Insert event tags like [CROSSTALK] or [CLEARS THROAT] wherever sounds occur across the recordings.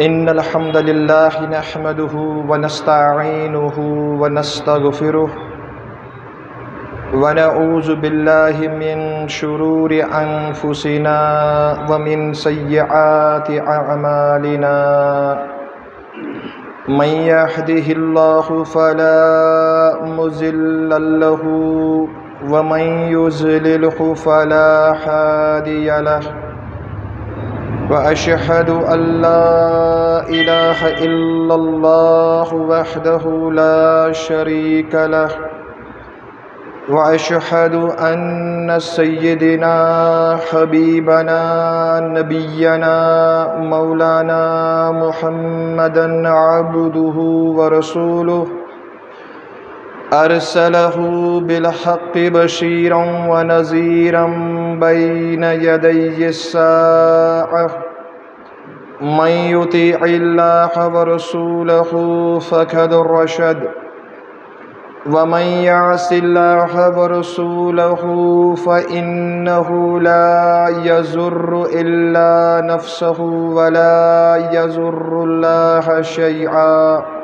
إن الحمد لله نحمده ونستعينه ونستغفره ونعوذ بالله من شرور أنفسنا ومن سيئات أعمالنا. من يهده الله فلا مزل له ومن يزلله فلا هادي له. وأشهد أن لا إله إلا الله وحده لا شريك له. وأشهد أن سيدنا، حبيبنا، نبينا، مولانا محمدا عبده ورسوله. أرسله بالحق بشيرا ونذيرا بين يدي الساعة. من يطيع الله ورسوله فقد رشد. ومن يعص الله ورسوله فإنه لا يزر إلا نفسه ولا يزر الله شيئا.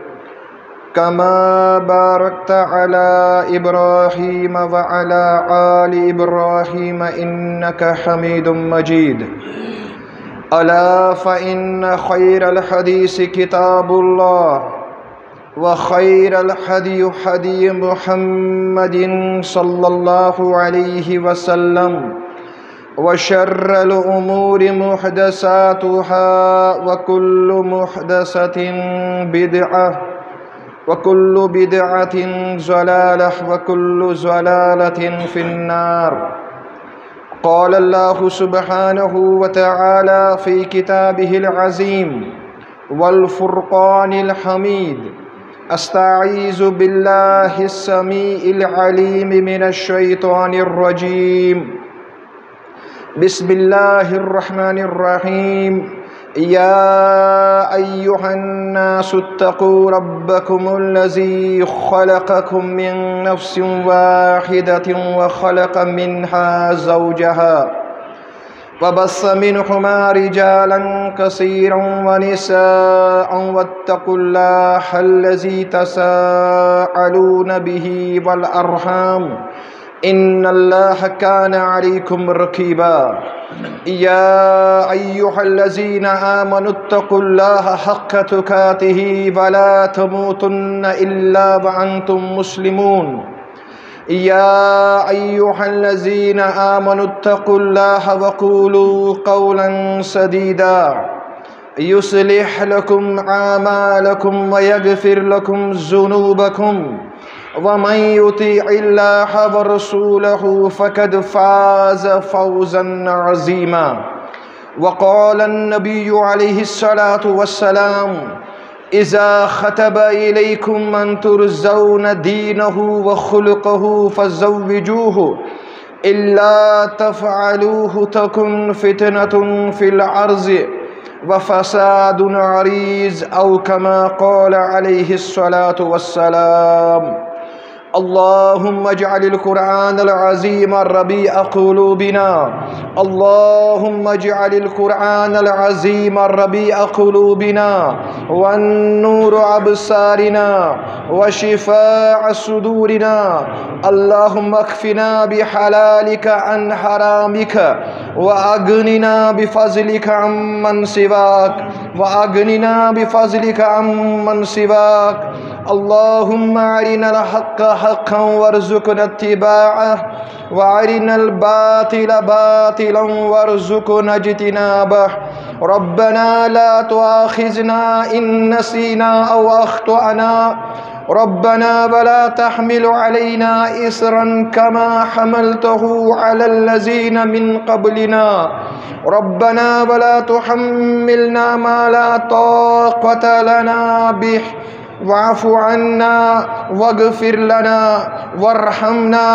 كما باركت على إبراهيم وعلى آل إبراهيم إنك حميد مجيد. ألا فإن خير الحديث كتاب الله وخير الحدي حدي محمد صلى الله عليه وسلم وشر الأمور محدثاتها وكل محدثة بدعة. وكل بدعة زلالة وكل زلالة في النار. قال الله سبحانه وتعالى في كتابه العظيم والفرقان الحميد. أستعيذ بالله السميع العليم من الشيطان الرجيم. بسم الله الرحمن الرحيم. يا أيها الناس اتقوا ربكم الذي خلقكم من نفس واحدة وخلق منها زوجها وبص منهما رجالا كثيرا ونساء واتقوا الله الذي تساءلون به والأرحام إن الله كان عليكم ركيبا. يا أيها الذين آمنوا اتقوا الله حق تكاته ولا تموتن إلا وأنتم مسلمون. يا أيها الذين آمنوا اتقوا الله وقولوا قولا سديدا. يصلح لكم أعمالكم ويغفر لكم ذنوبكم. ومن يطيع الله ورسوله فقد فاز فوزا عظيما. وقال النبي عليه الصلاة والسلام إذا خطب إليكم من ترزون دينه وخلقه فزوجوه إلا تفعلوه تكن فتنة في الأرض وفساد عريض أو كما قال عليه الصلاة والسلام. اللهم اجعل القرآن العظيم ربيع قلوبنا. اللهم اجعل القرآن العظيم ربيع قلوبنا. والنور أبصارنا وشفاء صدورنا. اللهم اكفنا بحلالك عن حرامك وأغننا بفضلك عمن سواك. وأغننا بفضلك عمن سواك. اللهم أرنا الحق حقا وارزقنا اتباعه وأرنا الباطل باطلا وارزقنا اجتنابه. ربنا لا تؤاخذنا إن نسينا أو أخطأنا. ربنا ولا تحمل علينا إسرا كما حملته على الذين من قبلنا. ربنا ولا تحملنا ما لا طاقة لنا به. واعف عنا واغفر لنا وارحمنا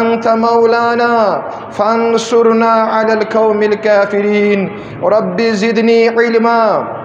أنت مولانا فانصرنا على القوم الكافرين. رب زدني علما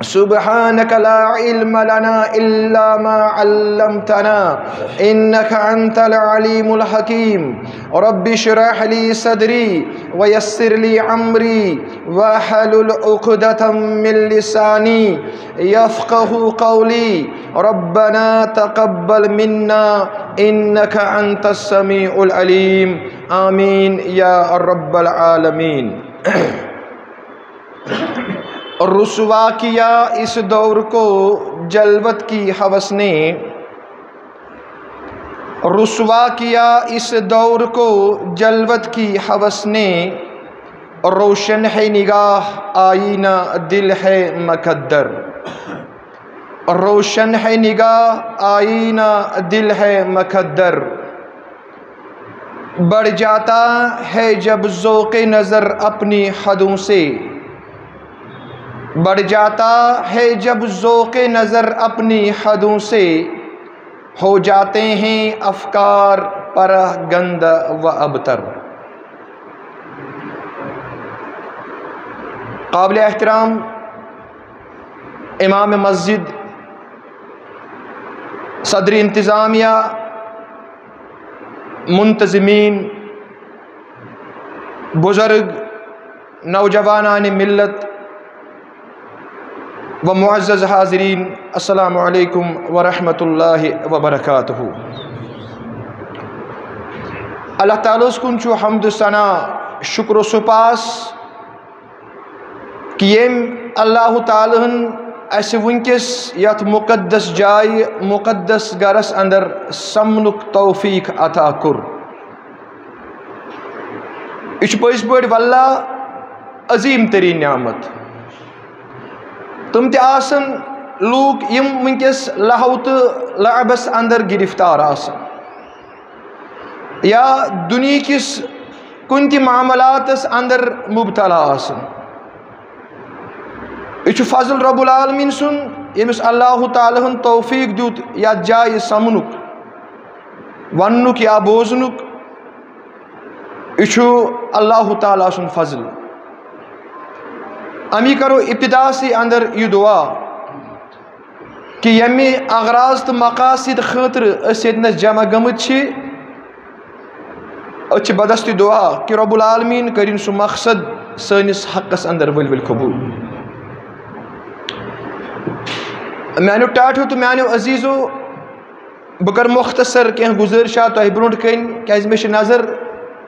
سبحانك لا علم لنا إلا ما علمتنا. إنك أنت العليم الحكيم. رب اشرح لي صدري ويسر لي عمري واحلل عقدة من لساني يفقه قولي. ربنا تقبل منا إنك أنت السميع العليم. آمين يا رب العالمين. [CLEARS THROAT] رسوا کیا اس دور کو جلوت کی حوث نے۔ رسوا کیا اس دور کو جلوت کی حوث نے۔ روشن ہے نگاہ، آئینہ دل ہے مقدر۔ روشن ہے نگاہ، آئینہ دل ہے مقدر۔ بڑھ جاتا ہے جب ذوق نظر اپنی حدوں سے۔ بڑھ جاتا ہے جب ذوق نظر اپنی حدوں سے۔ ہو جاتے ہیں افکار پر گند و ابتر۔ قابل احترام امام مسجد صدر انتظامیہ، منتظمین، بزرگ، نوجوانان ملت و معزز حاضرین، السلام علیکم ورحمۃ اللہ وبرکاتہ. اللہ تعالیٰ کن حمد ثنا، شکر و سپاس کہ یم اللہ تعالیٰ اس ونکس یت مقدس جائے، مقدس گرس اندر سمنک توفیق عطا کر. یہ پز پہ واللہ عظیم ترین نعمت. تم تن لوگ یم ونکس لہو تو لعبس اندر گرفتار آسن یا دنیا کس کن تہ معاملات اندر مبتلا آسن یہ فضل رب العالمین سن یمس اللہ تعالیٰ ہن توفیق دیت یا جائے سمنک ونک یا بوزنک یہ اللہ تعالیٰ سن فضل امی کرو ابتدا سے اندر یہ دعا کہ یمی اغراض تو مقاصد خاطر اس جمع گمت اچھ بدستی دعا کہ رب العالمین کرین سو مقصد سنس حقس اندر ول ول قبول میانو ٹاٹو تو میانو عزیزو بکر مختصر کیا گزرشا تو برونٹ کن کیاز میں نظر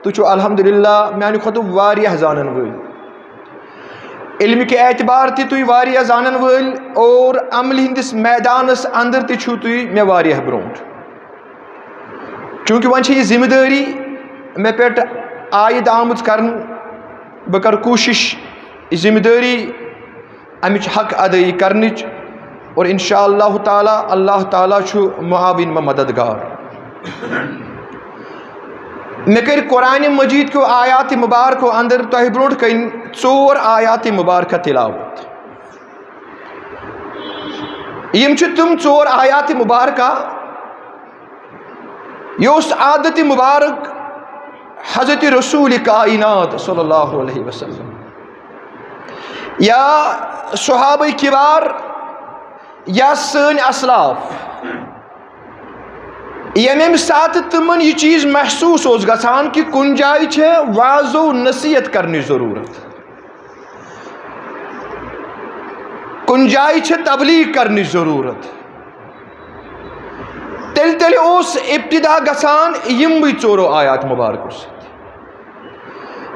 تو چھو الحمدللہ میانو خطو واریہ زانن ول علم کے اعتبار تھی تھی واریہ زانن ول اور عمل ہندس میدانس اندر تھی چھو تھی میں واریہ برونٹ چونکہ ون یہ ذمہ داری میں پیٹ عائد آمت کرن بکر کوشش ذمہ داری امچ حق ادائی کرنچ اور انشاءاللہ تعالی، اللہ تعالیٰ چھو معاون میں مددگار۔ مے کر قرآن مجید کو آیات مبارک اندر تہ برونٹ کن ژور آیات مبارکہ تلاوت۔ یم چھ تم ژور آیات مبارکہ یہ عادت مبارک حضرت رسول کائنات صلی اللہ علیہ وسلم۔ یا صحابہ کبار یا سن اسلاف۔ یعنی یم سات تمن یہ چیز محسوس اس گسان کہ کن جائے واض و نصیحت کرنے ضرورت۔ کن جائے تبلیغ کرنے ضرورت۔ تیل تیل اس ابتدا گسان یم ژورو آیات مبارک سے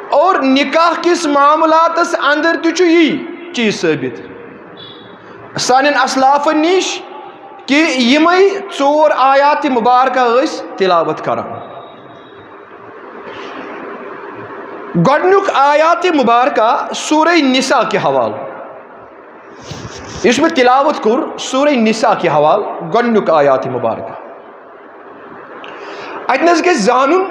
اور نکاح کس معاملات اندر تھی چیز ثابت۔ سان اسلاف نش کہ یمے ژور آیات مبارکہ اس تلاوت کران گۄڈنیُک آیات مبارکہ سورہ نساء کے حوالہ اس میں تلاوت کور سورہ نساء کے حوالہ گۄڈنیُک آیات مبارکہ۔ اتنس گژھِ زانُن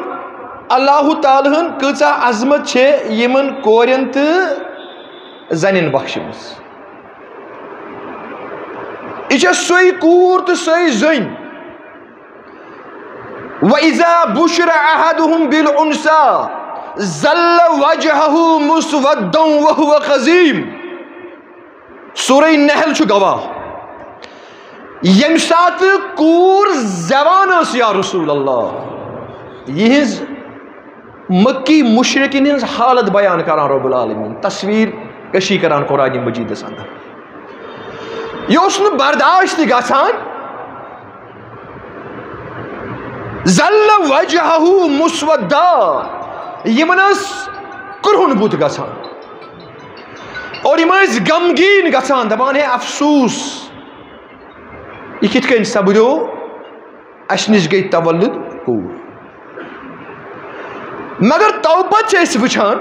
اللہ تعالیٰ ہن کۭژاہ عظمت چھے یمن کورین تہٕ زنٮ۪ن بخشمٕژ یہ سی کور تو سی زن وَإِذَا بُشْرَ أَحَدُهُمْ بِالْعُنسَى ظَلَّ وَجْهَهُ مُسْوَدًّا وَهُوَ خَزِيمٌ سورہ نحل چھو گواہ یم سات کور زبان اس یا رسول اللہ یہ مکی مشرقین حالت بیان کران رب العالمین تصویر کشی کران قرآن مجید اندر یہ اس برداشت گژھان زل وجہہ مسودا یمن کرہن بوت گژھان اور یم غمگین گژھان دپان ہے افسوس یہ کت کن سپدو اس نش گئی تولد کور مگر توپت اس وچھان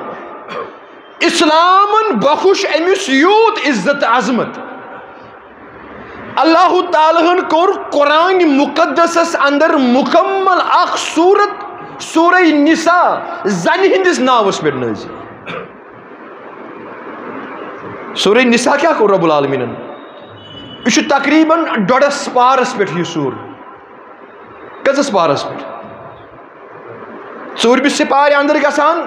اسلامن بخش امس یوت عزت عظمت اللہ تعالیٰ ہن کور قرآن مقدسس اندر مکمل اخ صورت سورہ نساء، زن ہندس ناوس پہ نازل۔ سورہ نساء کیا کور رب العالمین؟ یہ تقریباً ڈوڑس پارس پہ یہ سور۔ کتس پارس پہ ژوٗرمہِ سپارِ اندر گژھان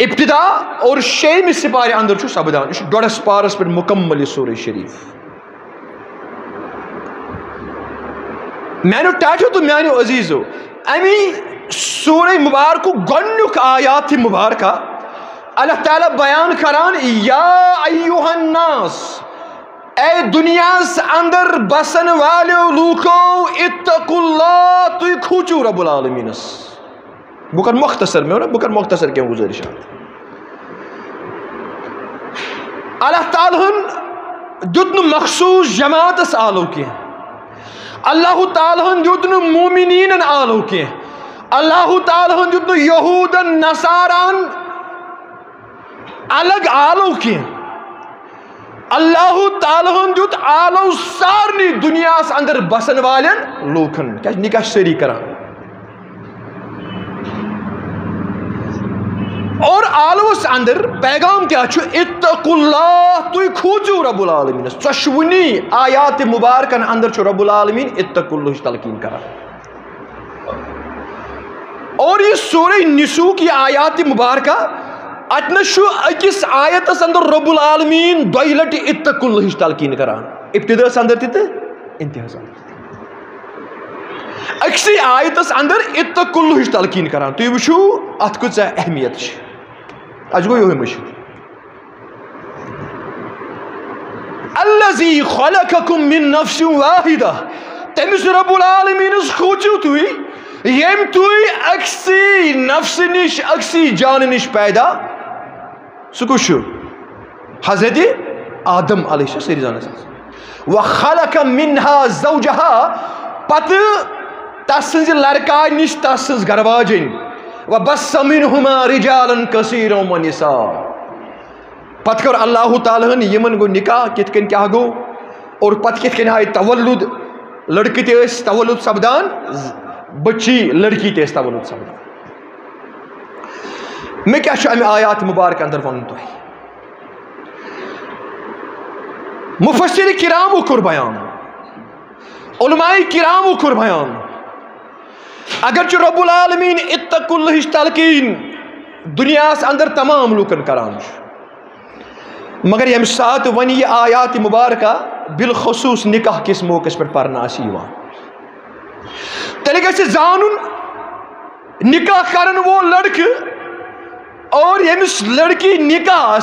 ابتدا اور شیمہِ سپارِ اندر سپدان یہ ڈوڑس پارس پہ مکمل یہ سورہ شریف۔ میانو ٹاٹھو تو میانو عزیزو، امی سورہ مبارک گۄڈنیُک آیات مبارکہ اللہ تعالیٰ بیان کران، یا ایوہ الناس، اے دنیا اندر بسن والیو لوکو اتقو اللہ، تو کھوچو رب العالمین۔ بکر مختصر میں بکر مختصر کیوں گزارشات اللہ تعالیٰ دیت مخصوص جماعت آلو کی اللہ تعالیٰ دیت مومنین آلو کی اللہ تعالیٰ دیت یہودن نصاران الگ آلو کی اللہ تعالیٰ دیت آلو سارنی دنیا اندر بسن والن لوکن کیا نکاح شری کران اور آلوس اندر پیغام کیا چھو اتقو اللہ تو کھوچو رب العالمین. سشونی آیات مبارکن اندر چھو، رب العالمین اتقو اللہ تلقین کرا. اور یہ سورہ نسو کی آیات مبارکہ اتنشو اکس آیت اندر، رب العالمین دوئی لٹی اتقو اللہ تلقین کرا. ابتدا اندر تیتے انتہا اندر اکسی آیت اندر اتقو اللہ تلقین کرا. تو یہ وشو ات کچھ اہمیت چھو اج گو یہ مشہور الذي خلقكم من نفس واحدة تمس رب العالمين خوچو توي یم توي اکسی نفس نش اکسی جان نش پیدا سکوشو حضرت آدم علیہ السلام وخلق منها زوجها پت تسنز لڑکا نش تسنز گرواجن وبس منهما رجالا كثيرا ونساء۔ پت کر اللہ تعالیٰ ہن یمن گو نکاح کت کن کیا گو؟ اور پت کت کن آئی تولد، لڑکی تے اس تولد سبدان بچی لڑکی تے اس تولد سبدان میں کیا شاہ آیات مبارک اندر ونن تو ہے۔ مفسر کرام و کر بیان۔ علماء کرام و کر بیان۔ اگرچہ رب العالمین اتق اللہ تلقین دنیا اندر تمام لوکن کران مگر یم سات ون یہ آیات مبارکہ، بالخصوص نکاح کس موقع پر پرنا تیلے گھر زان نکاح کرن وہ لڑکہ اور یمس لڑکی نکاح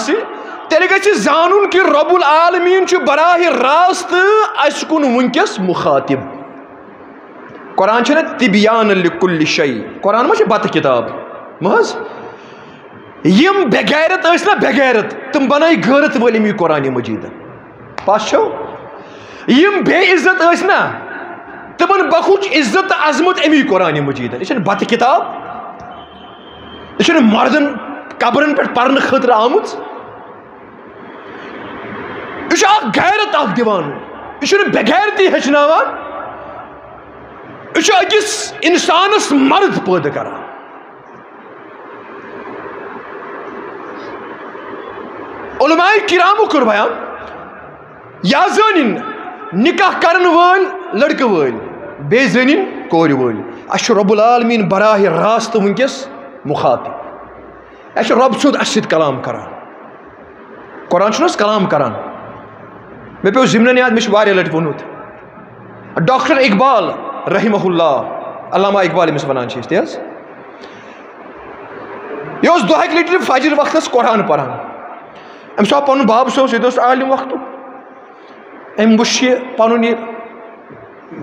تیلے گھر زان کہ رب العالمین براہ راست اس کن ونکس مخاطب۔ قرآن چھنا تبیان لکل شئی قرآن ما چھ بات کتاب۔ محض؟ یم بغیرت اس نا بغیرت، تم بنائی غیرت والی می قرآن مجید۔ پاس چھو یم بے عزت اس نا تمن بخوچ عزت عظمت امی قرآن مجید۔ یہ چھنا بات کتاب؟ یہ مردن قبرن پر پرن خطر آمد یہ چھنا غیرت آگ دیوان۔ یہ بغیرتی ہچناوان؟ اچھا، یہ اکس انسانس مرد پیدا کر علماء کرام کر بیان یا زن نکاح کرن ول لڑکہ ول بے زنین کور ول اش رب العالمین براہ راست ونکس مخاطب۔ اش رب سود اس سۭتۍ کلام کران قرآن چھُنہٕ کلام کران مےٚ پیوٚو ضِمنن یاد مےٚ چھُ واریاہ لٹہِ ووٚنمُت ڈاکٹر اقبال رحمہ اللہ علامہ اقبال ییٚمِس وَنان چھِ یہ اوس دۄہَکہِ لٹہِ فجر وقتس قرآن پران أمِس آو پنُن باب صٲب ییٚتہِ اوس عالِم وقتُک أمۍ وٕچھ یہِ پنُن یہِ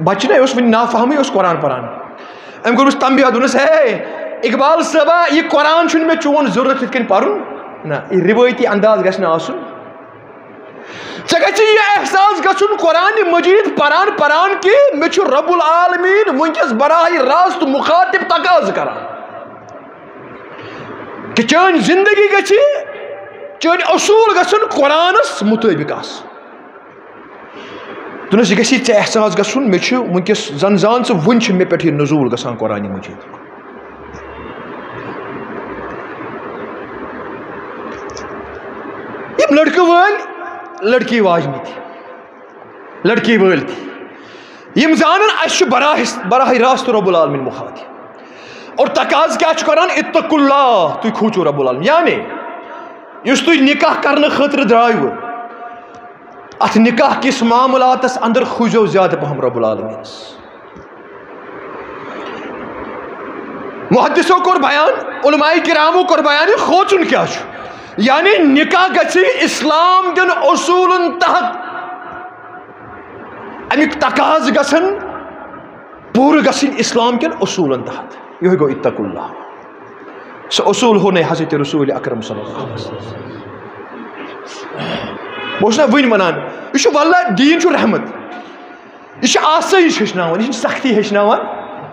بچہِ نا یہِ اوس وٕنہِ نافہمٕے اوس قرآن پران أمۍ کوٚرمَس تمبیا دوٚپنَس ہے۔ اقبال صٲبا یہِ قرآن چھُنہٕ مےٚ چون ضوٚرتھ یِتھ کٔنۍ پرُن نہ، یہِ رِوٲیتی انداز گژھِ نہٕ آسُن۔ ژےٚ گژھی جی یہِ احساس گژھُن قرآنِ مجیٖد پران پران کہِ مےٚ چھُ رۄب العالمیٖن وٕنکیٚس براہ راست مُخاطب تقاضہٕ کران کہ چٲنۍ زندگی گژھِ چٲنۍ اصوٗل گژھُن قرآنس مُطٲبِق آسُن دوٚپنَس یہِ گژھی ژےٚ احساس گژھُن، مےٚ چھُ وٕنکیٚس زن زان ژٕ وٕنہِ چھِ مےٚ پٮ۪ٹھ یہِ نظوٗل گژھان قرآنِ مجیٖدُک یِم لڑکہٕ وٲلۍ لڑکی واجنہِ تہِ لڑکی وٲلۍ تہِ یِم زانن اَسہِ براہ براہ راست رۄب العالمیٖن مُخاطب اور تقاض کیاہ چھُ کران اتق اللہ تُہۍ کھوٗژِو رۄب العالمیٖن۔ یعنی یُس تُہۍ نِکاح کرنہٕ خٲطرٕ درٛایوٕ اتھ نِکاح کِس معاملاتس انٛدر کھوٗزیو زیادٕ پہم رۄب العالمیٖنس محدثو کوٚر بیان، علماء کرامو کوٚر بیان، یہِ کھوژُن کیاہ چھُ۔ یعنی نکاح گژھِ اسلام کٮ۪ن اصوٗلن تحت امیُک تقاض گژھن پوٗرٕ گژھٕنۍ اسلام کٮ۪ن اصوٗلن تحت یِہوے گوٚو اتق اللہ۔ سُہ اصوٗل ہونے حضرت رسوٗل اکرم صلی اللہ علیہ وسلم۔ بہٕ اوسُس نا وٕنۍ واللہ دیٖن چھُ رحمت۔ یہِ چھُ آسٲیِش ہیٚچھناوان یہِ چھُنہٕ سختی ہیٚچھناوان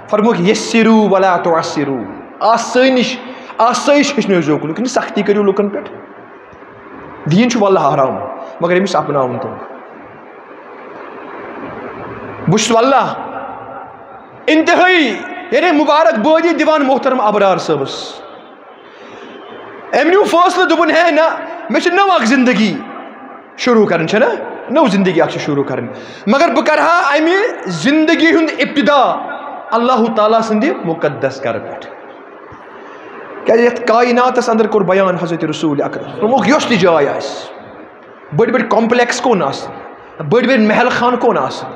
فرموکھ یسِروٗ ولا تُعسِروٗ۔ آسٲنِش آسٲیِش ہیٚچھنٲیزیو کُنہِ سختی کٔرِو لُکن پٮ۪ٹھ دیٖن چھُ واللہ حرام، مگر أمِس اپناوُن تِم بہٕ چھُس واللہ اِنتہٲیی یعنی مُبارک بٲدی دِوان محترم ابرار صٲبس أمۍ نیوٗ فٲصلہٕ دوٚپُن ہے نہ مےٚ چھِ نٔو اکھ زندگی شروٗع کرٕنۍ چھےٚ نٔو زندگی اکھ چھِ شروٗع کرٕنۍ مگر بہٕ کرٕ ہا امہِ زندگی ہُنٛد اِبتدا، اللہ تعالیٰ سٕنٛدِ مُقدس گرٕ پٮ۪ٹھ کیازِ یتھ کایناتس انٛدر کوٚر بیان حضرت رسوٗل اکرم دوٚپمُکھ یۄس تہِ جاے آسہِ بٔڑۍ بٔڑۍ کمپلیکٕس کُن آسن بٔڑۍ بٔڑۍ محل خان کُن آسن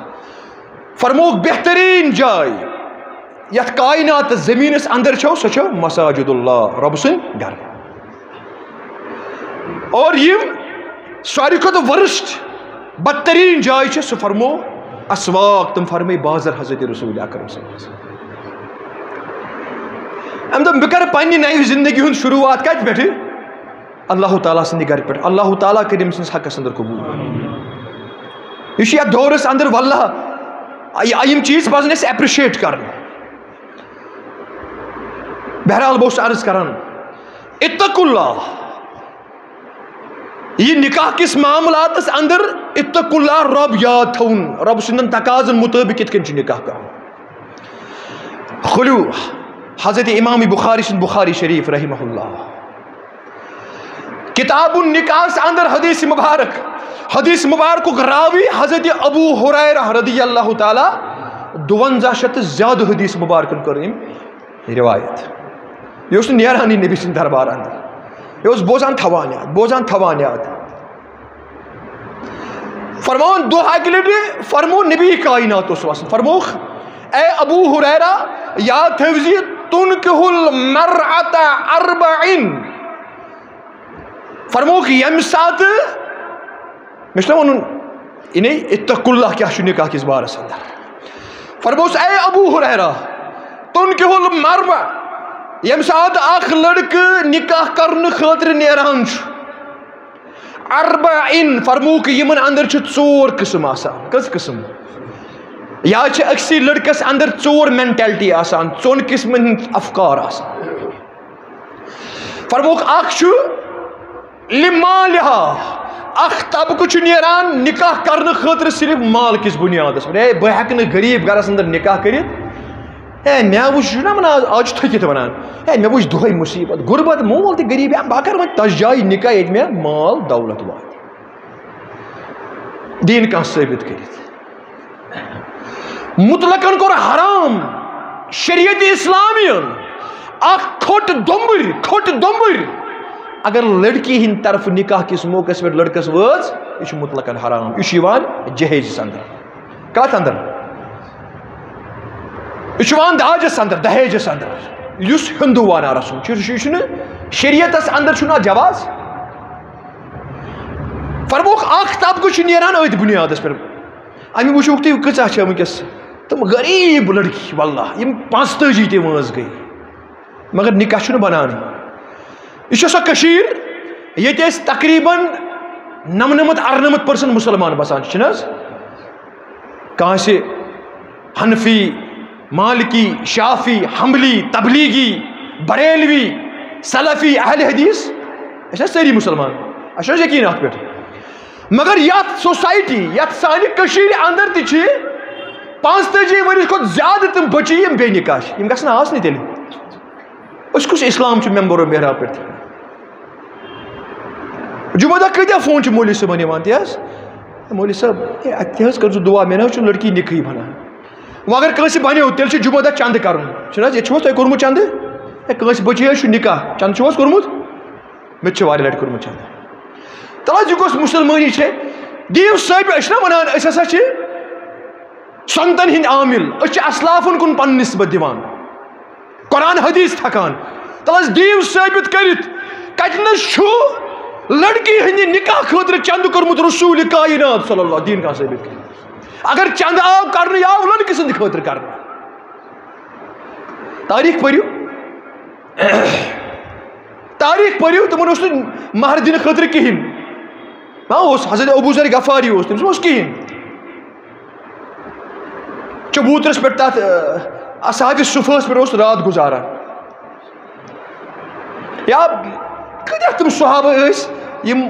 فرموکھ بہتریٖن جاے یتھ کایناتس زٔمیٖنس انٛدر چھو سۄ چھو مساجد اللہ رۄبہٕ سٕنٛدۍ گرٕ اور یِم ساروی کھۄتہٕ ؤرسٹ بدتریٖن جاے چھِ سُہ فرمو اسواق تِم فرمٲے بازر حضرت رسوٗل اکرم صٲبس أمۍ دوٚپ بہٕ کَرٕ پنٛنہِ نَیہِ زندگی ہُنٛد شروٗعات کَتہِ پٮ۪ٹھٕ جی اللہ تعالیٰ سٕنٛدِ گرِ پٮ۪ٹھ اللہ تعالیٰ کٔرۍ أمۍ سٕنٛدِس حقس انٛدر قبوٗل۔ یہِ چھُ یتھ دورس انٛدر، واللہ یِم چیٖز پزن اَسہِ ایپرِشیٹ کرٕنۍ بہرحال بہٕ اوسُس عرض کران اتق اللہ۔ یہِ نکاح کِس معاملاتس انٛدر؟ اتق اللہ رۄب یاد تھاوُن رۄبہٕ سٕنٛدٮ۪ن تقاضن مُطٲبِق کِتھ کٔنۍ چھُ نکاح کرُن خُلیوٗ حضرت امام بخاری سُنٛد بخاری شریٖف رحمہ اللہ کِتاب نِکاحس انٛدر حدیث مُبارک۔ حدیث مُبارکُک راوی حضرت ابوٗ ہُریر رضی اللہ تعالیٰ دُوَنزاہ شیٚتھ تہٕ زیادٕ حدیث مُبارکن کٔر أمۍ رِوایت۔ یہِ اوس نہٕ نیرانٕے نبی سٕنٛدِ دربار انٛدر یہِ اوس بوزان تھاوان یاد بوزان تھاوان یاد فرماوان دۄہ فرمو نبی کاینات اوس وسان فرموکھ اے ابوٗ ہُریرا یاد تھٲوزِ فرموکھ ییٚمہِ ساتہٕ مےٚ چھُ نہ وَنُن اِنے اتق اللہ کیاہ چھُ نکاح کِس بارس انٛدر فرموس اے ابوٗ ہُریرا تُن کِہُل مربا ییٚمہِ ساتہٕ اکھ لڑکہٕ نکاح کرنہٕ خٲطرٕ نیران چھُ اربا اِن فرموکھ یِمن انٛدر چھِ ژور قٕسٕم آسان. کٔژ قٕسٕم یا چھِ أکسٕے لٔڑکَس اَندَر ژور مٮ۪نٹیلٹی آسان ژۄن قٕسمَن ہٕنٛدۍ اَفکار آسان فرموکھ اکھ چھُ لِمالِہا اکھ طبقہٕ نیران نِکاح کرنہٕ خٲطرٕ صرف مال کِس بُنیادَس پٮ۪ٹھ ہے بہٕ ہٮ۪کہٕ نہٕ غریٖب گرَس اَندَر نِکاح کٔرِتھ ہے مےٚ وٕچھ چھُ نہ وَنان آز چھُ تھٔکِتھ وَنان ہے مےٚ وٕچھ مول تہِ غریٖب ہے بہٕ کَرٕ وۄنۍ تَس جایہِ نِکاح ییٚتہِ مےٚ مال دولت واتہِ دیٖن کانٛہہ ثٲبِت کٔرِتھ مطلقن کور حرام، شریعت اسلامی اخ کھوٹ دمبر کھوٹ دمبر اگر لڑکی ہند طرف نکاح کس موقع پہ لڑکس وز، یہ مطلقن حرام۔ یہ جہیزس اندر کت اندر یہ داجس اندر دہیجس اندر اس ہندو وانا رسوم یہ شریعت اندر چھنا جواز؟ فرموک اخ طبقہ نیران ات بنیاد پہ امی وچوک تھی کچھ ونکس تم غریب لڑکی، واللہ، یم پانچ تجی تہ وز گئی۔ مگر نکاح بنان یہ سو کشیر یہ تقریباً نمنمت، ارنمت پرسنٹ مسلمان بسان کانسہ حنفی، مالکی، شافی، حملی، تبلیغی، بریلوی، سلفی، اہل حدیث۔ یہ ساری مسلمان۔ اچھا یقین ات پہ مگر یت سوسائٹی یت سانہ کشیر اندر تھی پانچ تجی ورس کھت زیادہ تم بچی یم بے نکاش۔ یم گھن آسنی تیل اس کس اسلام چھ ممبر و محراب پہ جمعہ دہ کتیا فون چھ مولی صبح یوان تیز مولی صاحب اتہ حظ کر دعا مے نہ لڑکی نکھی بنان وہ اگر کنس بنو تیل چھ جمعہ دہ چند کرن چھ یہ چھوس تہ کورمت چند کنس بچی چھ نکاح۔ چند چھوس کورمت مت چھ واری لٹ کورمت چند تلا جو گوس مسلمانی چھ، دیو صاحب اشنا ونان اس ہسا چھ سنتن ہند عامل اس اسلافن کن پن نسبت دیوان۔ قرآن حدیث تھکان۔ تلس دیو ثابت کرت کتنس چھو لڑکی ہندی نکاح خاطر چند کرمت رسول کائنات صلی اللہ دین کا ثابت کرت اگر چند آو کرنے یا لڑکی سند خاطر کرنے تاریخ پریو [COUGHS] تاریخ پریو تمن اس مہر دین خاطر کہین۔ ہاں اس حضرت ابو ذر غفاری، اس تم اس کہین۔ چبوترس پہ تات اصحاب صفحس پہ اس رات گزارا۔ یا کتیا تم صحابہ اس یم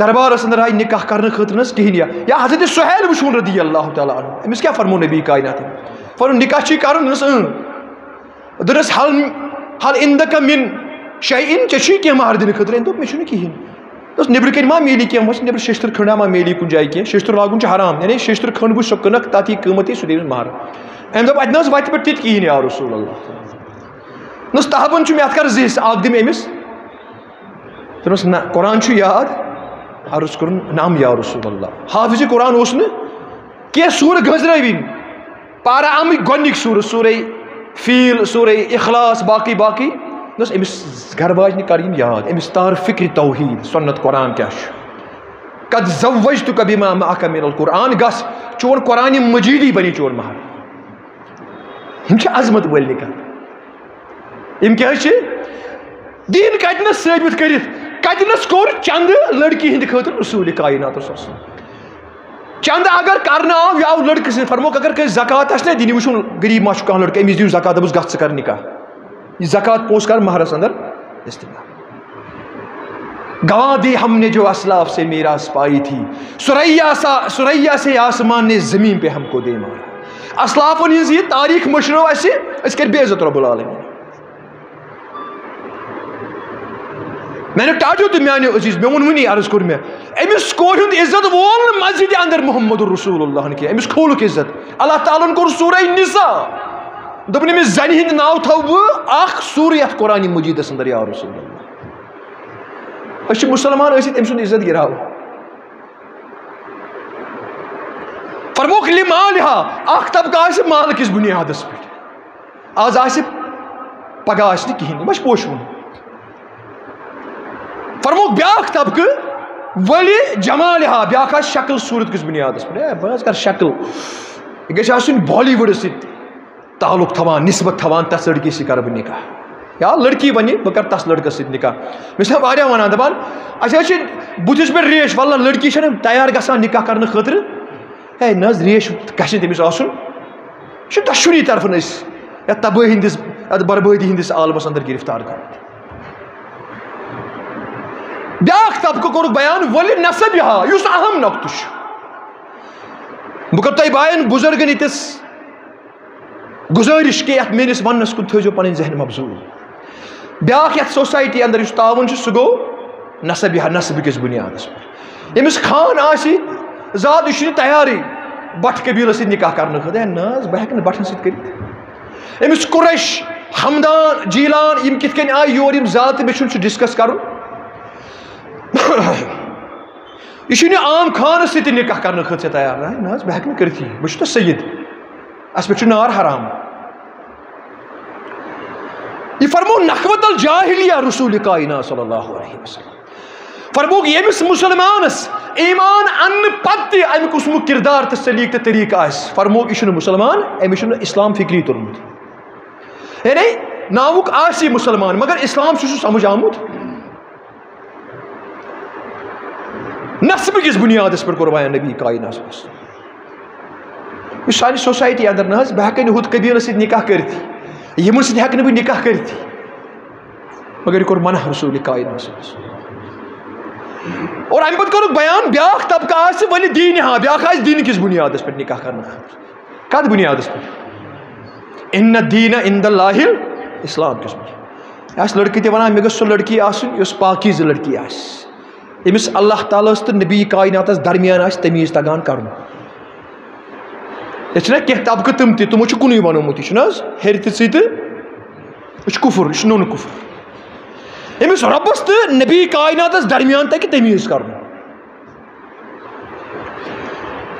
دربار اندر آئی نکاح کرنے خاطر نس کہین یا؟ یا حضرت سہیل وشون رضی اللہ تعالیٰ عنہ امس کیا فرمو نبی کائنات فرمو نکاح چی کرن؟ نس ان درس، حل حل اندک من شیئن چشی کی مہر دن خاطر ان تو میں چھنے کہین تو نبر کن ما میلی کیم وس نبر ششتر کھنڈا ما میلی کن جائے کی ششتر لاگن چھ حرام یعنی ششتر کھنڈ بو شکنک تاتی قیمتی سو دیوس مہر ام دپ اتنس وات پہ تت کہین یا رسول اللہ۔ نس تحبن چھ میت کر زیس اگ دم امس تمس نہ قرآن چھ یاد، عرض کرن نام یا رسول اللہ۔ حافظ قرآن اس نے کی سور گزروین پارا آم گۄڈنِک سورہ سورہ فیل سورہ اخلاص، باقی باقی۔ دس امس گھر واجنہ کر یاد، امس تار فکر توحید، سنت قرآن کیا قد زوج تو کبھی ما معک من القرآن، گس چون قرآن مجیدی بنی چون مہر. ہم چھ عظمت ول نکاح یم کیا چھ؟ دین کتنس ثابت کرت کتنس کور چند لڑکی ہند خاطر رسول کائنات رسول چند اگر کرنا آو یا لڑکہ سے فرموک اگر کہ زکات اس نے، دینی وشون غریب ما چھ کان لڑکہ امس دیو زکات دبس گژھ کر نکاح یہ زکوٰۃ پوش کر مہرس اندر استعمال۔ گواہ دی ہم نے جو اسلاف سے میراث پائی تھی۔ سریا سا سریا سے آسمان نے زمین پہ ہم کو دے مارا۔ اسلاف ہز یہ تاریخ مشرو اسے اس کر بے عزت رب العالمین۔ میں نے ٹاٹو تو میانے عزیز، میں ون ونی عرض کر میں، امس کور ہند عزت وول مسجد اندر محمد رسول اللہ کی امس کھولک عزت۔ اللہ تعالیٰ کور سورہ نساء دپن امس زنہ ہند ناو تھو بہ اخ سور یت قرآن مجید اندر یا رسول اللہ اس مسلمان ٲسِتھ أمۍ سُنٛد عزت گراو فرموک لی لمالہا اکھ طبقہ آسہِ مال کِس بُنیادس پٮ۪ٹھ آز آسہِ پگہہ آسہِ نہٕ کِہیٖنۍ ما چھُ فرموک بیاکھ طبقہٕ ؤلہِ جمالہا بیاکھ آسہِ شکل صوٗرت کِس بُنیادس پٮ۪ٹھ ہے بہٕ کر شکل یہِ گژھِ آسٕنۍ بالی وُڈس سۭتۍ تعلق تھوان نسبت تھوان تس لڑکی سی کر بہ نکاح یا لڑکی ونہ بہ کر تس لڑکس سۭتۍ نکاح مےٚ چھِ واریاہ وَنان دَپان اَسہِ حظ چھِ بٕتھِس پٮ۪ٹھ ریش وَلہ لڑکی چھَنہٕ تیار گژھان نکاح کرنہٕ خٲطرٕ ہے نہ حظ ریش گژھِ نہٕ تٔمِس آسُن یہِ چھُ دۄشوٕنی طرفہٕ أسۍ یَتھ تبٲہی ہِنٛدِس یَتھ بربٲدی ہِنٛدِس عالمَس اندر گِرفتار کٔرمٕتۍ بیٛاکھ طبقہٕ کوٚرُکھ گزٲرِش کہ یَتھ میٲنِس وَننَس کُن تھٲیزیو پَنٕنۍ ذہن مبزوٗل۔ بیٛاکھ یَتھ سوسایٹی اَندَر یُس تعاوُن چھُ، سُہ گوٚو نصب یا نصبہٕ کِس بُنیادَس پٮ۪ٹھ۔ ییٚمِس خان آسہِ زیادٕ یہِ چھُنہٕ تیارٕے بٹ قبیلس سۭتۍ نکاح کرنہٕ خٲطرٕ، ہے نہ حظ بہٕ ہٮ۪کہٕ نہٕ بٹھن سۭتۍ کٔرِتھ۔ أمِس قُریش ہمدان جیٖلان، یِم کِتھ کٔنۍ آیہِ، یور یِم زال تہٕ مےٚ چھُنہٕ سُہ یہ چھُنہٕ عام خانس سۭتۍ تہِ نکاح کرنہٕ خٲطرٕ تیار۔ نہ حظ بہٕ ہٮ۪کہٕ نہٕ بہٕ چھُس سید۔ اَسہِ پٮ۪ٹھ نار حرام۔ یہ فرمو، نخوت الجاہلیہ رسول کائنات صلی اللہ علیہ وسلم۔ فرموک یمس مسلمانس ایمان ان پتہ امیک اسمک کردار تو سلیق تو طریقہ آس فرموک یہ مسلمان امس اسلام فکری ترمت یعنی ناوک آسی مسلمان، مگر اسلام سے سمجھ آمت نصب کس بنیاد پر قربان نبی کائنات یہ سانی سوسائٹی اندر نہ بہ ہیکہ نہ ہت قبیلس سۭتۍ نکاح کٔرِتھ۔ یِمن سۭتۍ ہیکہ نہٕ بہٕ نکاح کٔرِتھ۔ مگر یہ کوٚر منع رسول کائنات اور امہ پتہ کوٚرُکھ بیان، بیاکھ طبقہ آسہِ ولی دین ہاں بیاکھ آسہِ دین کس بنیادس پٮ۪ٹھ نکاح کرنہٕ خٲطرٕ۔ کتھ بنیادس پٮ۪ٹھ؟ ان دیٖن عند اللہ اسلام کس پٮ۪ٹھ۔ آسہِ لڑکہٕ تہِ ونان، مےٚ گٔژھ سۄ لڑکی آسٕنۍ یۄس پاکیٖزٕ لڑکی آسہِ۔ ییٚمِس اللہ تعالیٰ ہس تہٕ نبی کایناتس درمیان آسہِ، تمیٖز تگان کرُن۔ یہ چھُنہ کینٛہہ طبقہٕ تِم تہِ تِمو چھُ کُنُے بنومُت یہِ چھُنہٕ حظ ہیٚرِ تہِ ژٕے تہٕ یہِ چھُ کُفُر یہِ چھُ نوٚن کُفُر أمس رۄبس تہٕ نبی کایناتس درمیان تگہِ تمیٖز کرُن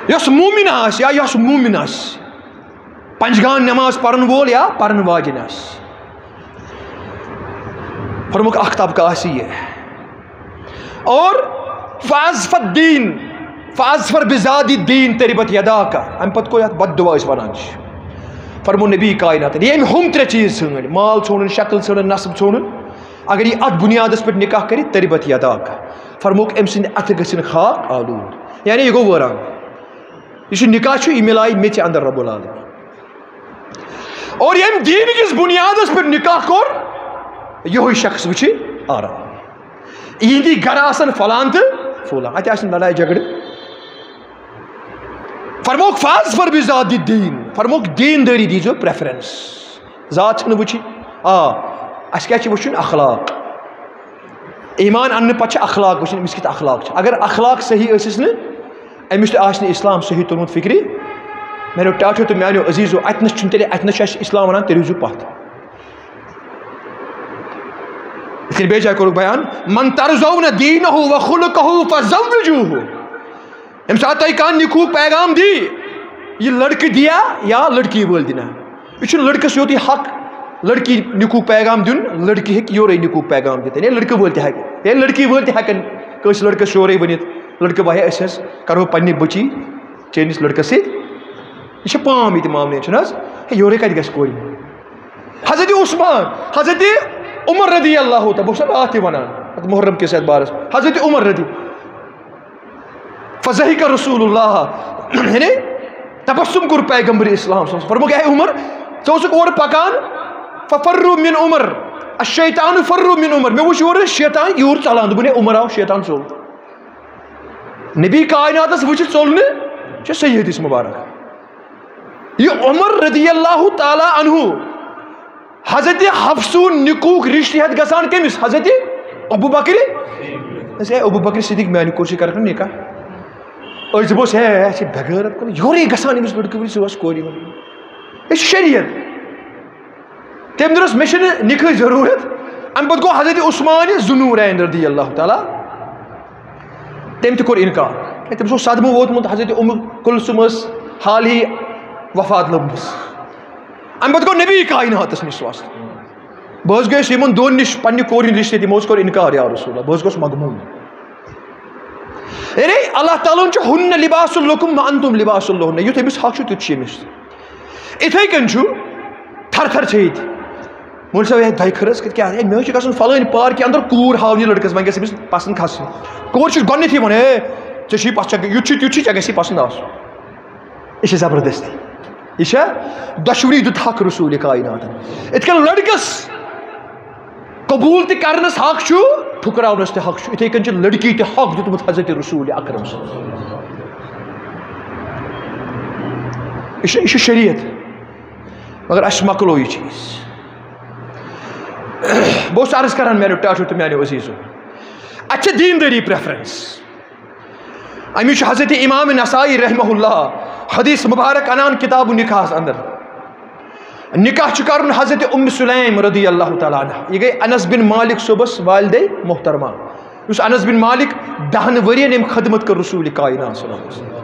یۄس موٗمِن آسہِ یا یۄس موٗمِن آسہِ پنجگان نٮ۪ماز پرن وول یا پرن واجٮ۪ن آسہِ فرمُک اکھ طبقہٕ آسہِ یہِ اور فازفت دیٖن فازفر بزادی دیٖن تربت یدا کا۔ امہِ پتہٕ گوٚو بد دعا أسۍ ونان فرمو نبی کاینات ییٚمۍ ہُم ترٛےٚ چیٖز ژھٲنٛڈۍ مال ژھونٛڈُن شکل ژھٲنٛڈُن نصب ژھونٛڈُن اگر یہ ات بنیادس پہ نکاح کر تربت یدا فرموک ام سند اتھ گھن خاک آلود۔ یعنی یہ گو وٲران یہ نکاح یہ ملائی مےٚ اندر رب العالمین۔ اور یم دین کس بنیادس پہ نکاح کور یہ شخص وچھ آرام۔ یہندی گھر آسن فلان تو فلان۔ اتہ لڑائی جھگڑ فرموک فاز فر بھی ذات دین. فرموک دین داری دیزو پریفرنس ذات چھنہ وچھ آ، اس کیا چھے وچن اخلاق. ایمان ان پتہ اخلاق وچن امس کت اخلاق چھے اگر اخلاق صحیح ٲسِس نہٕ أمِس تہِ آسہِ اسلام صحیح توٚرمُت فکرِ میانیو ٹاٹھیو تہٕ میانیو عزیٖزو اتنس چھُنہٕ تیٚلہِ اتنس چھُ اَسہِ اسلام ونان تیٚلہِ روٗزِو پتھ یِتھ کٔنۍ بیٚیہِ جایہِ بیان، من ترزو نہٕ و خُلقہو فزوجوٗہو. ییٚمہِ ساتہٕ تۄہہِ کانٛہہ پیغام دی۔ یہِ لڑکہٕ دِیا یا لڑکی وٲلۍ دِنا یہِ چھُنہٕ لڑکس یوت یہِ حق۔ لڑکی نکوٗک پیغام دِیُن لڑکی ہیٚکہِ یورے نکوٗک پیغام دِتھ یا لڑکہٕ وٲلۍ تہِ ہیٚکہِ یا لڑکی وٲلۍ تہِ ہٮ۪کن کٲنٛسہِ لڑکس یورے ؤنِتھ لڑکہٕ وایہ أسۍ حظ کرو پننہِ بٔچی۔ چٲنِس لڑکس سۭتۍ یہِ چھِ پام ییٚتہِ معاملہٕ چھُنہٕ حظ ہے یورے کتہِ گژھِ کورِ حضرت عثمان، حضرت عمر ردی اللہ تعالیٰ بہٕ چھُس راتھ تہِ ونان محرم کِس یتھ بارس حضرت عمر ردی فضحی کا رسول اللہ یعنی تبسم کوٚر پیغمبر اسلام صٲب فرموک ہے عمر ژٕ اوسُکھ اورٕ پکان ففرو من عمر۔ الشیطان فرو من عمر۔ میں وچھ یور شیطان یور ژلان دوٚپُن عمر آو، شیطان ژوٚل نبی کائناتس وٕچھِتھ ژوٚل نہٕ چھِ صحیح حدیث مبارک۔ یہ عمر رضی اللہ تعالیٰ عنہ، حضرت حفصوٗن نِکوٗک رِشتہٕ ہٮ۪تھ گژھان کٔمِس حضرت ابوٗ بکرِ؟ ہے ابوٗ بکر صدیق میانہِ کوٗر چھِ کران نِکاح أسۍ دِموس ہے اَسہِ چھِ بغٲرت کُن یورے گژھان أمِس لڑکہٕ وٕنۍ ژٕ اوس کورِ یہِ چھِ شریعت تم دس مے نکاح ضرورت؟ ام پہ گو حضرت عثمان زنور رضی اللہ تعالیٰ تم تہ انکار تمس صدمہ ووتمت حضرت ام کلسم حال ہی وفات لبمس ام پہ گو نبی کائناتس نش وس بہت گیس ان دون نش پنہ کور رشتہ تمو کور انکار یا رسول اللہ. بہت گوس مغموم. یعنی اللہ تعالیٰ ہن لباس الکم انتم لباس اللہ یُتھ أمِس حق چھُ تیُتھ چھُ أمِس اِتھَے کٔنۍ چھُ تھر تھر چھِ ییٚتہِ مول صاحب ہے دۄیہِ خرٕز کِتھ کیٛاہ ہے مےٚ حظ چھِ گژھُن فلٲنۍ پارکہِ اندر کوٗر ہاونہِ لٔڑکَس وۄنۍ گژھِ أمِس پسنٛد کھسٕنۍ کور چھُ گۄڈنٮ۪تھٕے وَنان ہے ژےٚ چھُے پَتہٕ ژےٚ یُتھ چھُ تیُتھ چھُے ژےٚ گژھی پسنٛد آسُن یہِ چھِ زبردستی یہِ چھا دۄشوٕنی دیُت حق رسوٗلہِ کاینات یِتھ کٔنۍ لٔڑکَس قبوٗل تہِ کرنَس حق چھُ ٹھُکراونَس تہِ حق چھُ یِتھَے کٔنۍ چھِ لٔڑکی تہِ حق دیُتمُت حضرت رسوٗلہِ اکرم صٲب یہِ شریعت مگر اَسہِ مۄکلو یہِ چیٖز۔ بہٕ اوسُس عرض کران میانیو ٹاٹھیو تہٕ میانیو عزیٖزو اَتہِ چھِ دیٖندٲری پرٛٮ۪فرَنس اَمِچ حضرت اِمام نسائی رحمہ اللہ حدیث مبارک انان کتاب نکاح اندر۔ نکاح کرن حضرت ام سلیم رضی اللہ تعالیٰ عنہ۔ یہ گئی انس بن مالک صبح والدے محترمہ۔ اس انس بن مالک دہن ورین ام خدمت کر رسول کائنات صلی اللہ علیہ وسلم۔